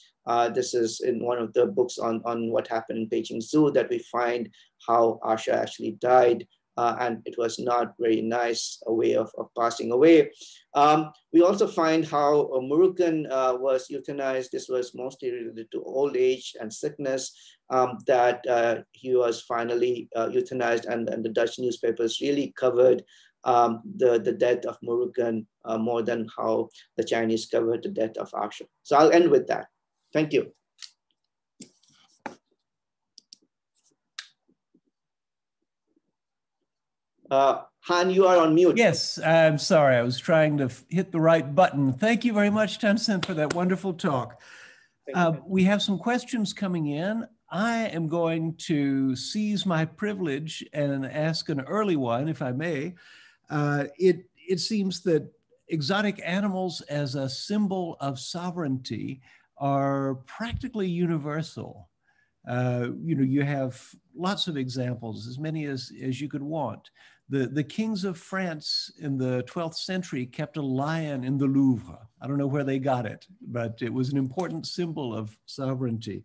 B: this is in one of the books on, on what happened in Beijing Zoo that we find how Asha actually died uh, and it was not very nice a way of, of passing away. Um, we also find how uh, Murugan uh, was euthanized. This was mostly related to old age and sickness, um, that uh, he was finally uh, euthanized and, and the Dutch newspapers really covered um, the, the death of Murugan uh, more than how the Chinese covered the death of Asha. So I'll end with that. Thank you. Uh, Haun, you are on mute.
A: Yes, I'm sorry. I was trying to hit the right button. Thank you very much, Tansen, for that wonderful talk. Uh, we have some questions coming in. I am going to seize my privilege and ask an early one, if I may. Uh, it, it seems that exotic animals as a symbol of sovereignty are practically universal. Uh, you know, you have lots of examples, as many as, as you could want. The, the kings of France in the 12th century kept a lion in the Louvre. I don't know where they got it, but it was an important symbol of sovereignty.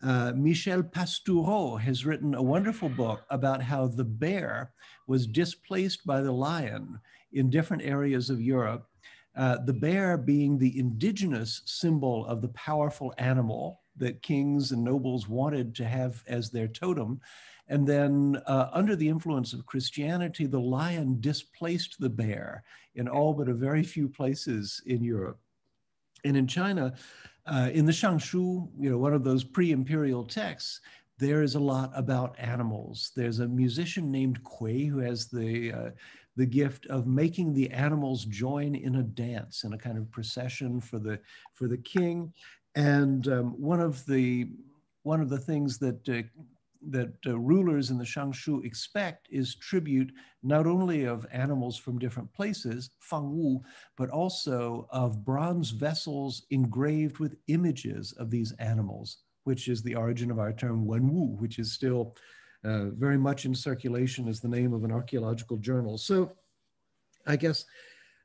A: Uh, Michel Pastoureau has written a wonderful book about how the bear was displaced by the lion in different areas of Europe. Uh, the bear being the indigenous symbol of the powerful animal that kings and nobles wanted to have as their totem. And then, uh, under the influence of Christianity, the lion displaced the bear in all but a very few places in Europe. And in China, uh, in the Shangshu, you know, one of those pre-imperial texts, there is a lot about animals. There's a musician named Kui who has the uh, the gift of making the animals join in a dance in a kind of procession for the for the king. And um, one of the one of the things that uh, that uh, rulers in the Shangshu expect is tribute not only of animals from different places, Fang Wu, but also of bronze vessels engraved with images of these animals, which is the origin of our term Wen Wu, which is still uh, very much in circulation as the name of an archaeological journal. So I guess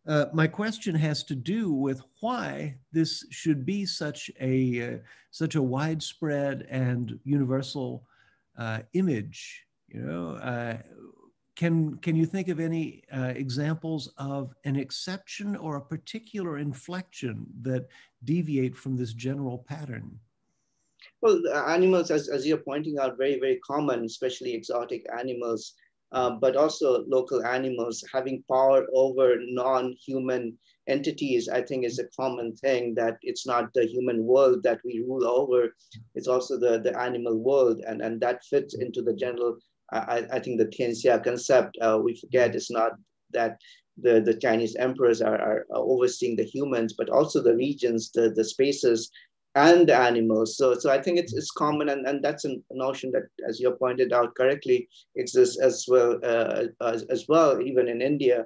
A: uh, my question has to do with why this should be such a uh, such a widespread and universal uh, image. You know, uh, can can you think of any uh, examples of an exception or a particular inflection that deviate from this general pattern?
B: Well, animals, as, as you're pointing out, very very common, especially exotic animals. uh, but also local animals having power over non-human entities, I think is a common thing that it's not the human world that we rule over, it's also the, the animal world. And, and that fits into the general, I, I think the Tianxia concept, uh, we forget it's not that the, the Chinese emperors are, are overseeing the humans, but also the regions, the, the spaces and the animals. So, so I think it's, it's common and, and that's a notion that, as you pointed out correctly, exists as well, uh, as, as well, even in India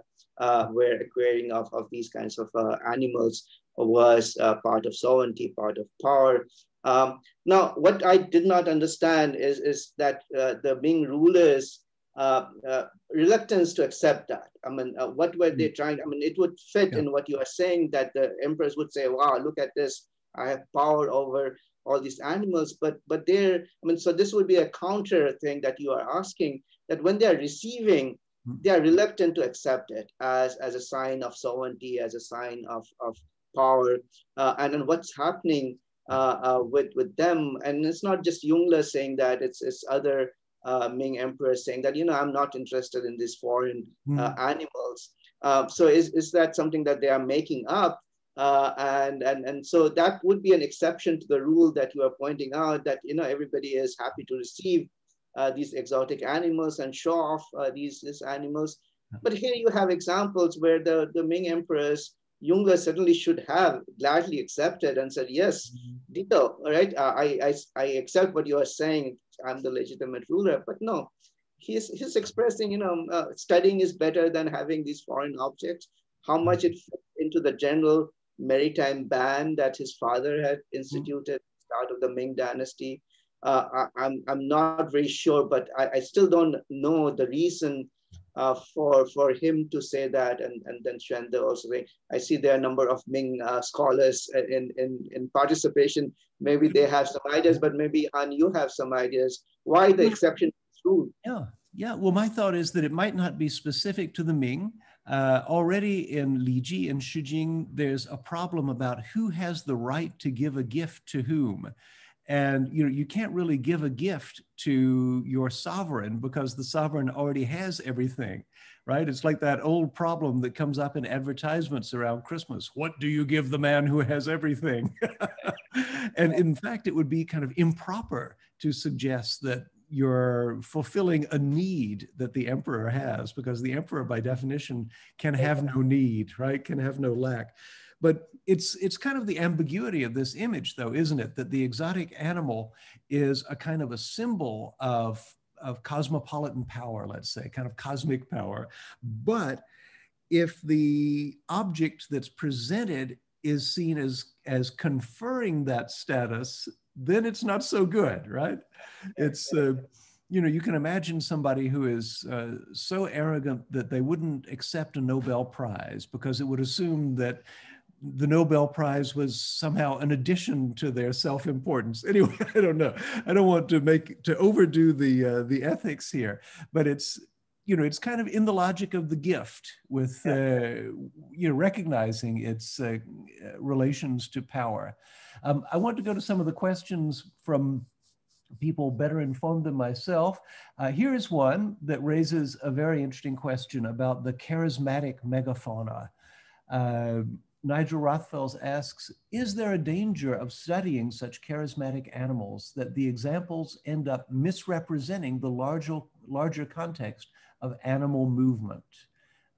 B: where acquiring of, of these kinds of uh, animals was uh, part of sovereignty, part of power. Um, now, what I did not understand is, is that uh, the Ming rulers' uh, uh, reluctance to accept that. I mean, what were they trying? I mean, it would fit yeah. in what you are saying that the emperors would say, wow, look at this. I have power over all these animals, but but there, I mean, so this would be a counter thing that you are asking that when they are receiving they are reluctant to accept it as, as a sign of sovereignty, as a sign of, of power. Uh, and then what's happening uh, uh, with, with them, and it's not just Yongle saying that, it's, it's other uh, Ming emperors saying that, you know, I'm not interested in these foreign mm. animals. Uh, so is, is that something that they are making up? Uh, and, and, and so that would be an exception to the rule that you are pointing out that, you know, everybody is happy to receive uh, these exotic animals and show off uh, these, these animals. But here you have examples where the, the Ming emperors, Yongle certainly should have gladly accepted and said, yes, Dito, all right, uh, I, I, I accept what you are saying, I'm the legitimate ruler, but no, he's, he's expressing, you know, uh, studying is better than having these foreign objects, how much it fits into the general maritime ban that his father had instituted, start of the Ming dynasty I, am I'm, I'm not very sure, but I, I still don't know the reason uh, for for him to say that. And, and then Xuande also, I see there are a number of Ming uh, scholars in, in, in participation. Maybe they have some ideas, but maybe Haun, you have some ideas. Why the exception is rule?
A: Yeah, yeah. Well, my thought is that it might not be specific to the Ming. Uh, already in Liji and Shijing, there's a problem about who has the right to give a gift to whom and you know you can't really give a gift to your sovereign because the sovereign already has everything right? It's like that old problem that comes up in advertisements around christmas. What do you give the man who has everything? And in fact it would be kind of improper to suggest that you're fulfilling a need that the emperor has because the emperor by definition can have no need right? Can have no lack but it's it's kind of the ambiguity of this image, though, isn't it? That the exotic animal is a kind of a symbol of of cosmopolitan power, let's say, kind of cosmic power. But if the object that's presented is seen as as conferring that status, then it's not so good, right? It's uh, you know you can imagine somebody who is uh, so arrogant that they wouldn't accept a Nobel Prize because it would assume that the Nobel Prize was somehow an addition to their self-importance. Anyway, I don't know. I don't want to make to overdo the uh, the ethics here, but it's you know it's kind of in the logic of the gift with uh, you know recognizing its uh, relations to power. Um, I want to go to some of the questions from people better informed than myself. Uh, here is one that raises a very interesting question about the charismatic megafauna. Uh, Nigel Rothfels asks, is there a danger of studying such charismatic animals that the examples end up misrepresenting the larger, larger context of animal movement?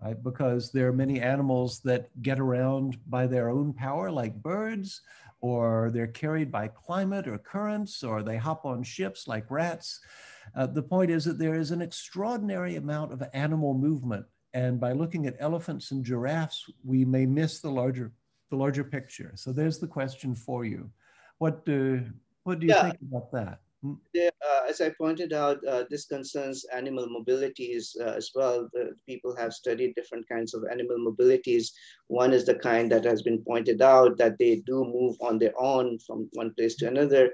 A: Right? Because there are many animals that get around by their own power, like birds, or they're carried by climate or currents, or they hop on ships like rats. Uh, the point is that there is an extraordinary amount of animal movement and by looking at elephants and giraffes, we may miss the larger, the larger picture. So there's the question for you. What do, what do you yeah. think about that?
B: Hmm? uh, as I pointed out, uh, this concerns animal mobilities uh, as well. The people have studied different kinds of animal mobilities. One is the kind that has been pointed out that they do move on their own from one place to another.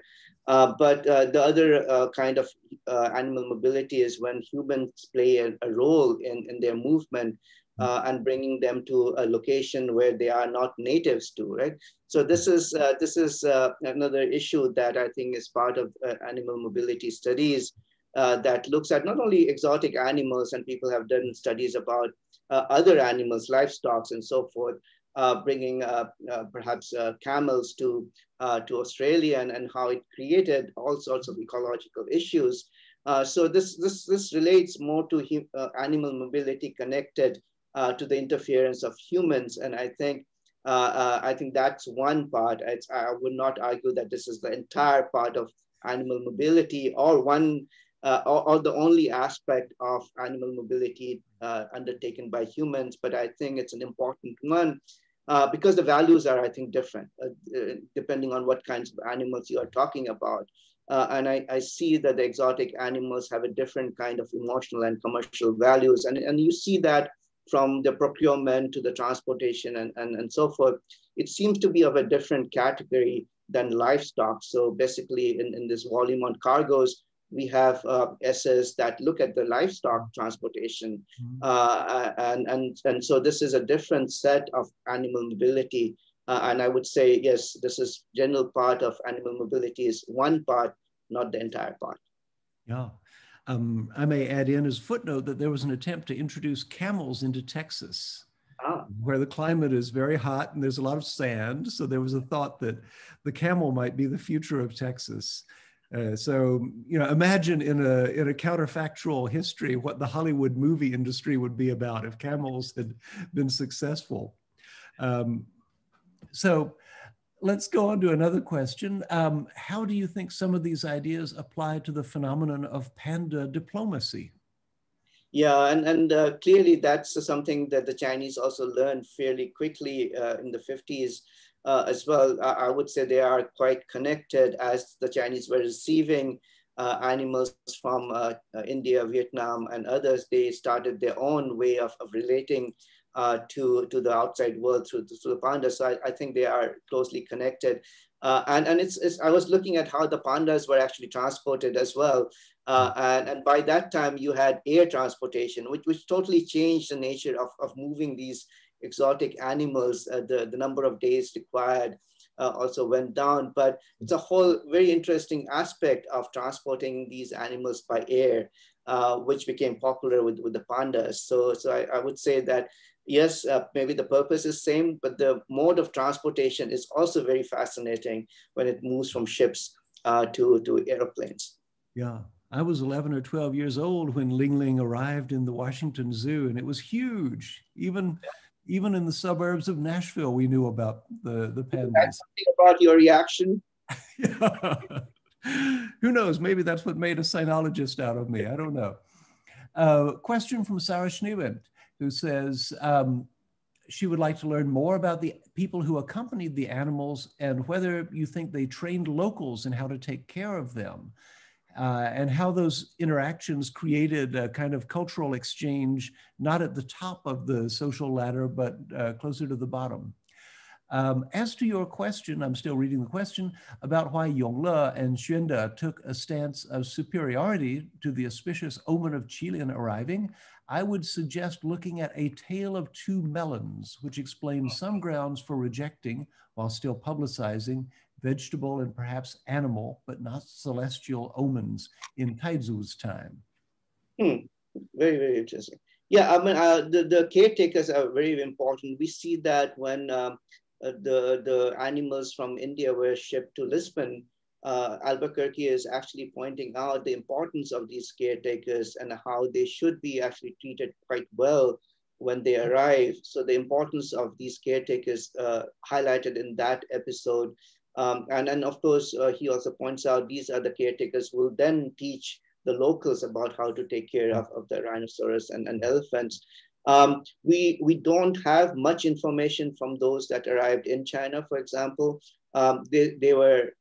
B: Uh, but uh, the other uh, kind of uh, animal mobility is when humans play a, a role in, in their movement uh, and bringing them to a location where they are not natives to, right? So this is uh, this is another issue that I think is part of animal mobility studies uh, that looks at not only exotic animals, and people have done studies about uh, other animals, livestock, and so forth, bringing uh, uh, perhaps uh, camels to, to Australia and, and how it created all sorts of ecological issues. so this, this, this relates more to animal mobility connected to the interference of humans. And I think uh, uh, I think that's one part. It's, I would not argue that this is the entire part of animal mobility or one uh, or, or, the only aspect of animal mobility uh, undertaken by humans, but I think it's an important one uh, because the values are, I think, different uh, depending on what kinds of animals you are talking about. and I, I, see that the exotic animals have a different kind of emotional and commercial values. And, and you see that from the procurement to the transportation and, and, and so forth, it seems to be of a different category than livestock. So basically in, in this volume on cargoes, we have uh, essays that look at the livestock transportation. Mm-hmm. Uh, and, and, and so this is a different set of animal mobility. Uh, and I would say, yes, this is general part of animal mobility is one part, not the entire part.
A: Yeah. Um, I may add in as footnote that there was an attempt to introduce camels into Texas, ah. where the climate is very hot and there's a lot of sand. So there was a thought that the camel might be the future of Texas. Uh, so you know, imagine in a in a counterfactual history what the Hollywood movie industry would be about if camels had been successful. Um, so let's go on to another question. Um, how do you think some of these ideas apply to the phenomenon of panda diplomacy?
B: Yeah, and, and uh, clearly that's something that the Chinese also learned fairly quickly uh, in the 50s uh, as well. I, I, would say they are quite connected as the Chinese were receiving uh, animals from uh, uh, India, Vietnam, and others. They started their own way of, of relating uh, to, to the outside world through, through the pandas. So I, I think they are closely connected. Uh, and and it's, it's, I was looking at how the pandas were actually transported as well. Uh, and, and by that time, you had air transportation, which, which totally changed the nature of, of moving these exotic animals. Uh, the, the number of days required uh, also went down. But it's a whole very interesting aspect of transporting these animals by air, uh, which became popular with, with the pandas. So, so I, I would say that yes, uh, maybe the purpose is same, but the mode of transportation is also very fascinating when it moves from ships uh, to, to airplanes.
A: Yeah. I was 11 or 12 years old when Ling Ling arrived in the Washington Zoo, and it was huge. Even even in the suburbs of Nashville, we knew about the the pandas.
B: That's something about your reaction.
A: Who knows? Maybe that's what made a sinologist out of me. I don't know. Uh, question from Sarah Schneewind who says um, she would like to learn more about the people who accompanied the animals and whether you think they trained locals in how to take care of them. Uh, and how those interactions created a kind of cultural exchange, not at the top of the social ladder, but uh, closer to the bottom. Um, as to your question, I'm still reading the question about why Yongle and Xuande took a stance of superiority to the auspicious omen of Qilin arriving. I would suggest looking at A Tale of Two Melons, which explains some grounds for rejecting, while still publicizing, vegetable and perhaps animal, but not celestial omens in Taizu's time.
B: Hmm. Very, very interesting. Yeah, I mean, uh, the, the caretakers are very important. We see that when um, uh, the, the animals from India were shipped to Lisbon, uh, Albuquerque is actually pointing out the importance of these caretakers and how they should be actually treated quite well when they arrive. So the importance of these caretakers uh, highlighted in that episode. Um, and of course, uh, he also points out these are the caretakers who will then teach the locals about how to take care of, of the rhinoceros and, and elephants. Um, we, we don't have much information from those that arrived in China, for example. Um, they, they were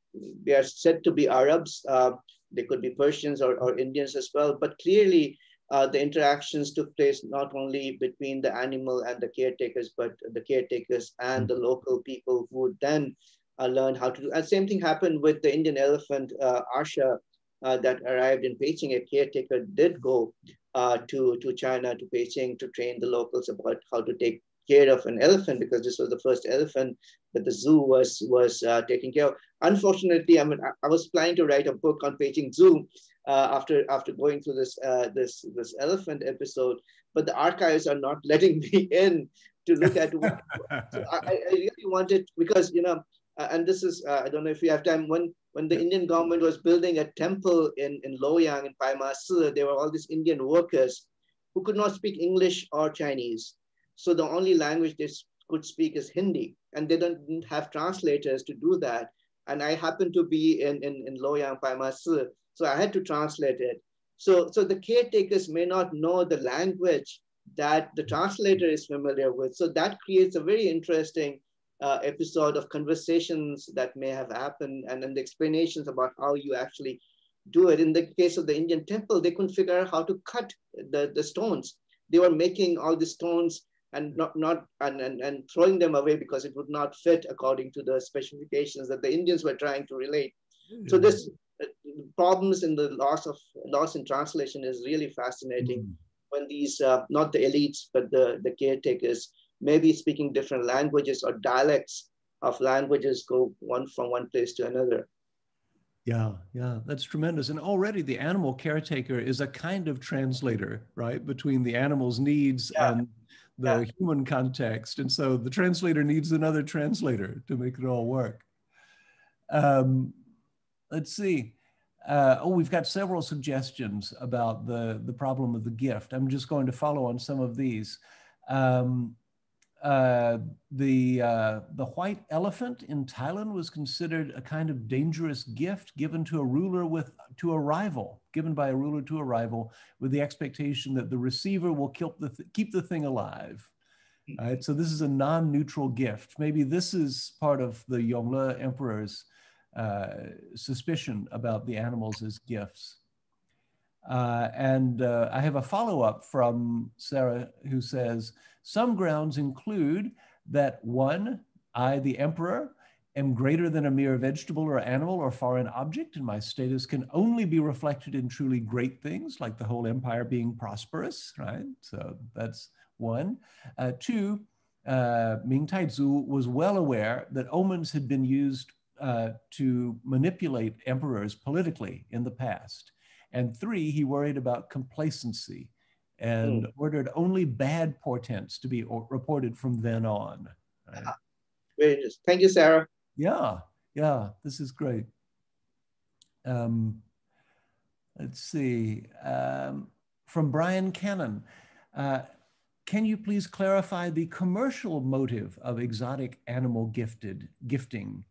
B: they are said to be Arabs. Uh, they could be Persians or, or Indians as well. But clearly, uh, the interactions took place not only between the animal and the caretakers, but the caretakers and the local people who would then uh, learn how to do. And same thing happened with the Indian elephant, uh, Asha, uh, that arrived in Beijing. A caretaker did go uh, to, to China, to Beijing, to train the locals about how to take care of an elephant because this was the first elephant that the zoo was was uh, taking care of. Unfortunately, I mean, I, was planning to write a book on Beijing Zoo, uh, after after going through this this this elephant episode, but the archives are not letting me in to look at so I, I, really wanted because you know, uh, and this is uh, I don't know if you have time when when the Indian government was building a temple in in Loyang in Pai Ma Se, there were all these Indian workers who could not speak English or Chinese, so the only language they could speak is Hindi, and they didn't have translators to do that. And I happened to be in in, in Loyang Pai Ma Se, so I had to translate it. So, so the caretakers may not know the language that the translator is familiar with. So that creates a very interesting uh, episode of conversations that may have happened and then the explanations about how you actually do it. In the case of the Indian temple, they couldn't figure out how to cut the, the stones. They were making all the stones and not, not and, and, and throwing them away because it would not fit according to the specifications that the Indians were trying to relate. Mm-hmm. So this uh, problems in the loss of loss in translation is really fascinating. Mm-hmm when these, uh, not the elites, but the, the caretakers, maybe speaking different languages or dialects of languages go one from one place to another.
A: Yeah, yeah, that's tremendous. And already the animal caretaker is a kind of translator, right, between the animal's needs yeah. and the yeah. human context. And so the translator needs another translator to make it all work. Um, let's see. Uh, oh, we've got several suggestions about the, the problem of the gift. I'm just going to follow on some of these. Um, uh, the, uh, the white elephant in Thailand was considered a kind of dangerous gift given to a ruler with to a rival, given by a ruler to a rival, with the expectation that the receiver will keep the th keep the thing alive. Right, so this is a non-neutral gift. Maybe this is part of the Yongle emperor's uh, suspicion about the animals as gifts. Uh, and uh, I have a follow up from Sarah who says some grounds include that one, I, the emperor, am greater than a mere vegetable or animal or foreign object, and my status can only be reflected in truly great things, like the whole empire being prosperous, right? So that's one. Uh, two, uh, Ming Taizu was well aware that omens had been used uh, to manipulate emperors politically in the past. And three, he worried about complacency and mm. ordered only bad portents to be reported from then on.
B: Right? Ah, very interesting. Thank you, Sarah.
A: Yeah, yeah, this is great. Um, let's see. Um, from Brian Cannon. Uh, can you please clarify the commercial motive of exotic animal gifted gifting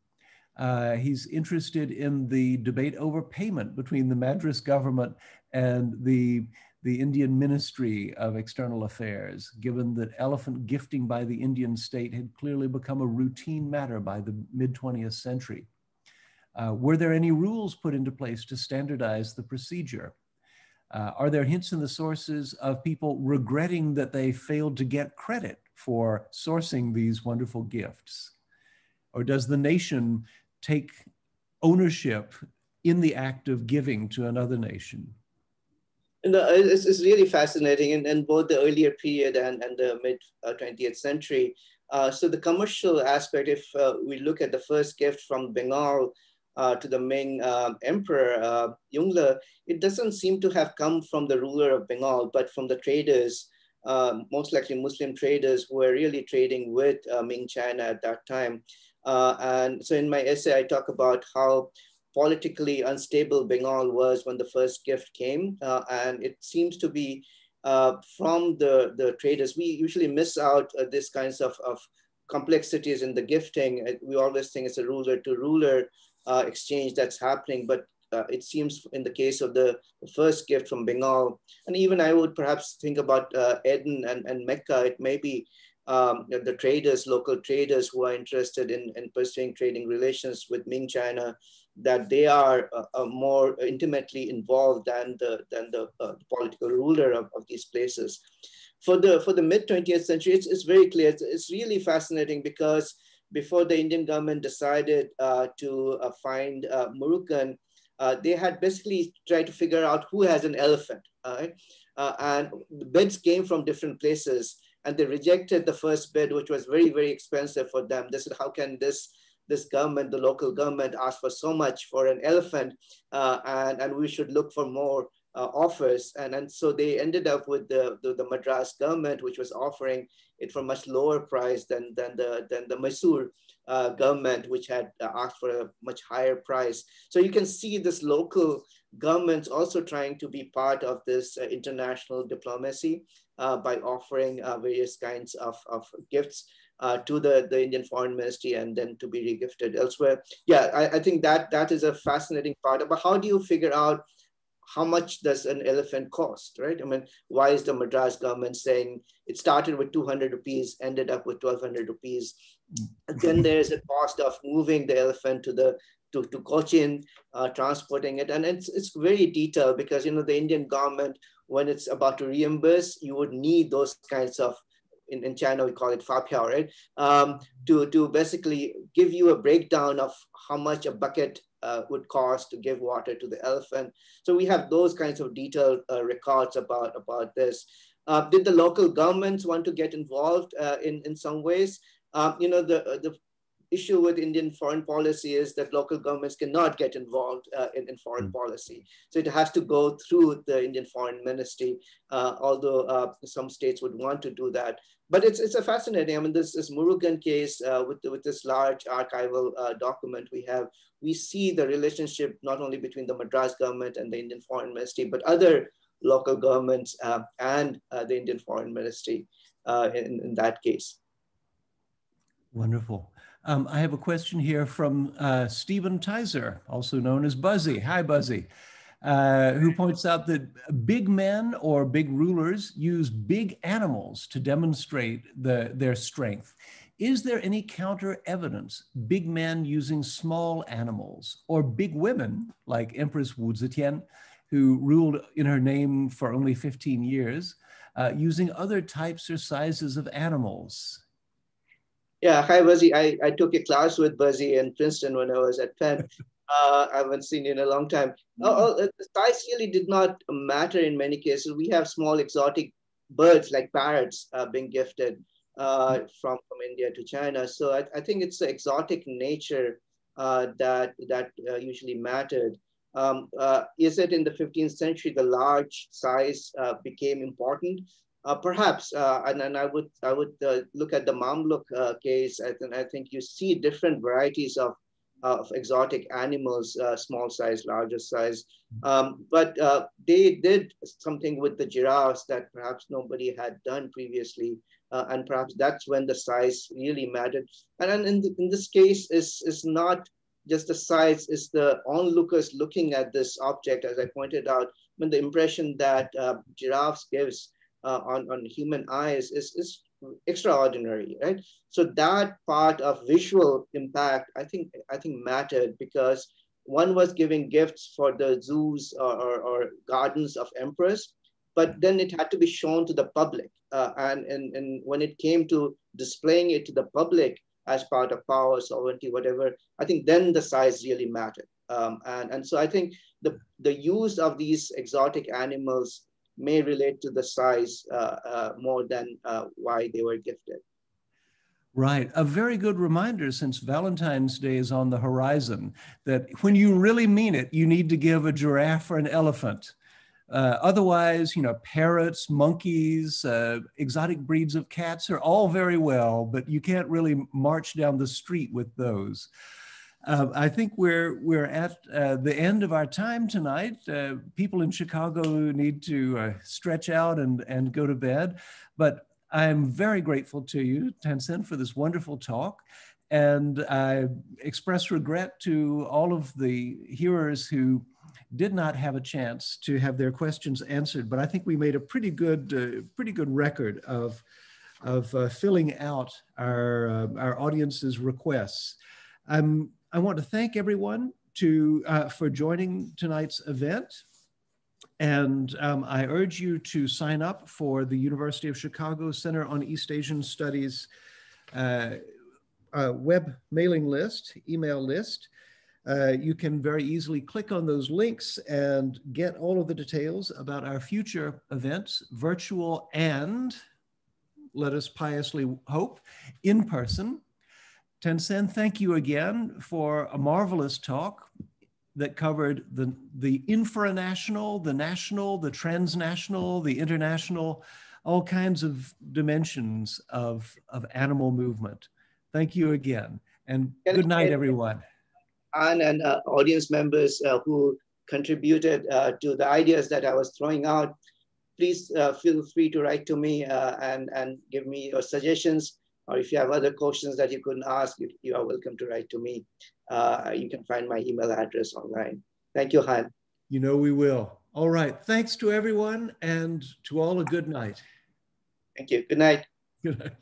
A: uh, he's interested in the debate over payment between the Madras government and the, the Indian Ministry of External Affairs, given that elephant gifting by the Indian state had clearly become a routine matter by the mid 20th century. Uh, were there any rules put into place to standardize the procedure? Uh, are there hints in the sources of people regretting that they failed to get credit for sourcing these wonderful gifts? Or does the nation take ownership in the act of giving to another nation?
B: No, it's, it's really fascinating in, both the earlier period and, and the mid 20th uh, century. Uh, so the commercial aspect, if uh, we look at the first gift from Bengal uh, to the Ming um, emperor, uh, it doesn't seem to have come from the ruler of Bengal, but from the traders, uh, most likely Muslim traders who were really trading with Ming China at that time. And so in my essay, I talk about how politically unstable Bengal was when the first gift came. Uh, and it seems to be uh, from the, the traders. We usually miss out uh, this kinds of, of complexities in the gifting. Uh, we always think it's a ruler to ruler uh, exchange that's happening, but uh, it seems in the case of the, first gift from Bengal, and even I would perhaps think about uh, Aden and, and Mecca, it may be um, the traders, local traders who are interested in, in pursuing trading relations with Ming China, that they are uh, uh, more intimately involved than the, than the, uh, political ruler of, of these places. For the, for the mid 20th century, it's, it's very clear. It's, it's really fascinating because before the Indian government decided uh, to uh, find uh, Murugan, they had basically tried to figure out who has an elephant. Right? and the bids came from different places and they rejected the first bid, which was very, very expensive for them. They said, how can this this government, the local government asked for so much for an elephant uh, and, and we should look for more uh, offers. And, and so they ended up with the, the, the, Madras government, which was offering it for much lower price than, than, the, than the Mysore uh, government, which had uh, asked for a much higher price. So you can see this local governments also trying to be part of this uh, international diplomacy uh, by offering various kinds of, of gifts uh, to the, the Indian Foreign Ministry and then to be regifted elsewhere. Yeah, I, I think that that is a fascinating part. But how do you figure out how much does an elephant cost, right? I mean, why is the Madras government saying it started with 200 rupees, ended up with 1200 rupees? And then there's a cost of moving the elephant to the to, to Cochin, uh, transporting it. And it's, it's very detailed because, you know, the Indian government, when it's about to reimburse, you would need those kinds of in, in China, we call it fapiao, right? Um, to, to basically give you a breakdown of how much a bucket uh, would cost to give water to the elephant. So we have those kinds of detailed uh, records about, about this. Uh, did the local governments want to get involved uh, in, in some ways? Um, you know, the, the issue with Indian foreign policy is that local governments cannot get involved uh, in, in, foreign mm. policy. So it has to go through the Indian Foreign Ministry, uh, although uh, some states would want to do that. But it's, it's a fascinating, I mean, this, this Murugan case uh, with, with this large archival uh, document we have, we see the relationship not only between the Madras government and the Indian Foreign Ministry, but other local governments uh, and the Indian Foreign Ministry in, in that case.
A: Wonderful. Um, I have a question here from uh, Stephen Teiser, also known as Buzzy. Hi, Buzzy. Uh, who points out that big men or big rulers use big animals to demonstrate the, their strength. Is there any counter evidence, big men using small animals, or big women like Empress Wu Zetian, who ruled in her name for only 15 years, uh, using other types or sizes of animals?
B: Yeah, hi Buzzy. I, I took a class with Buzzy in Princeton when I was at Penn. Uh, I haven't seen you in a long time. Mm-hmm. Oh, oh, the size really did not matter in many cases. We have small exotic birds like parrots uh, being gifted uh, mm-hmm. from, from India to China. So I, I think it's the exotic nature uh, that, that uh, usually mattered. Um, uh, is it in the 15th century the large size became important? Uh, perhaps, uh, and, and I would I would uh, look at the Mamluk uh, case, and I think you see different varieties of of exotic animals, uh, small size, larger size. Um, but uh, they did something with the giraffes that perhaps nobody had done previously, and perhaps that's when the size really mattered. And in, the, in this case, is is not just the size; is the onlookers looking at this object, as I pointed out. When the impression that giraffes gives uh, on, on human eyes is, is extraordinary, right? So that part of visual impact, I think, I think mattered because one was giving gifts for the zoos or, or, or gardens of emperors, but then it had to be shown to the public. Uh, and, and, and when it came to displaying it to the public as part of power, sovereignty, whatever, I think then the size really mattered. Um, and, and so I think the, the use of these exotic animals may relate to the size uh, uh, more than uh, why they were gifted.
A: Right. A very good reminder since Valentine's Day is on the horizon that when you really mean it, you need to give a giraffe or an elephant. Uh, otherwise, you know, parrots, monkeys, uh, exotic breeds of cats are all very well, but you can't really march down the street with those. Uh, I think we're we're at uh, the end of our time tonight. Uh, people in Chicago need to uh, stretch out and and go to bed, but I'm very grateful to you, Tansen, for this wonderful talk, and I express regret to all of the hearers who did not have a chance to have their questions answered. But I think we made a pretty good uh, pretty good record of of uh, filling out our our audience's requests. I'm I want to thank everyone to, uh, for joining tonight's event. And um, I urge you to sign up for the University of Chicago Center on East Asian Studies uh, uh, web mailing list, email list. Uh, you can very easily click on those links and get all of the details about our future events, virtual and, let us piously hope, in person. Tansen, thank you again for a marvelous talk that covered the, the infranational, the national, the transnational, the international, all kinds of dimensions of, of animal movement. Thank you again. And good night, everyone.
B: And, and uh, audience members uh, who contributed uh, to the ideas that I was throwing out, please uh, feel free to write to me uh, and, and give me your suggestions or if you have other questions that you couldn't ask, you, you are welcome to write to me. Uh, you can find my email address online. Thank you, Haun.
A: You know we will. All right. Thanks to everyone and to all a good night.
B: Thank you. Good night.
A: Good night.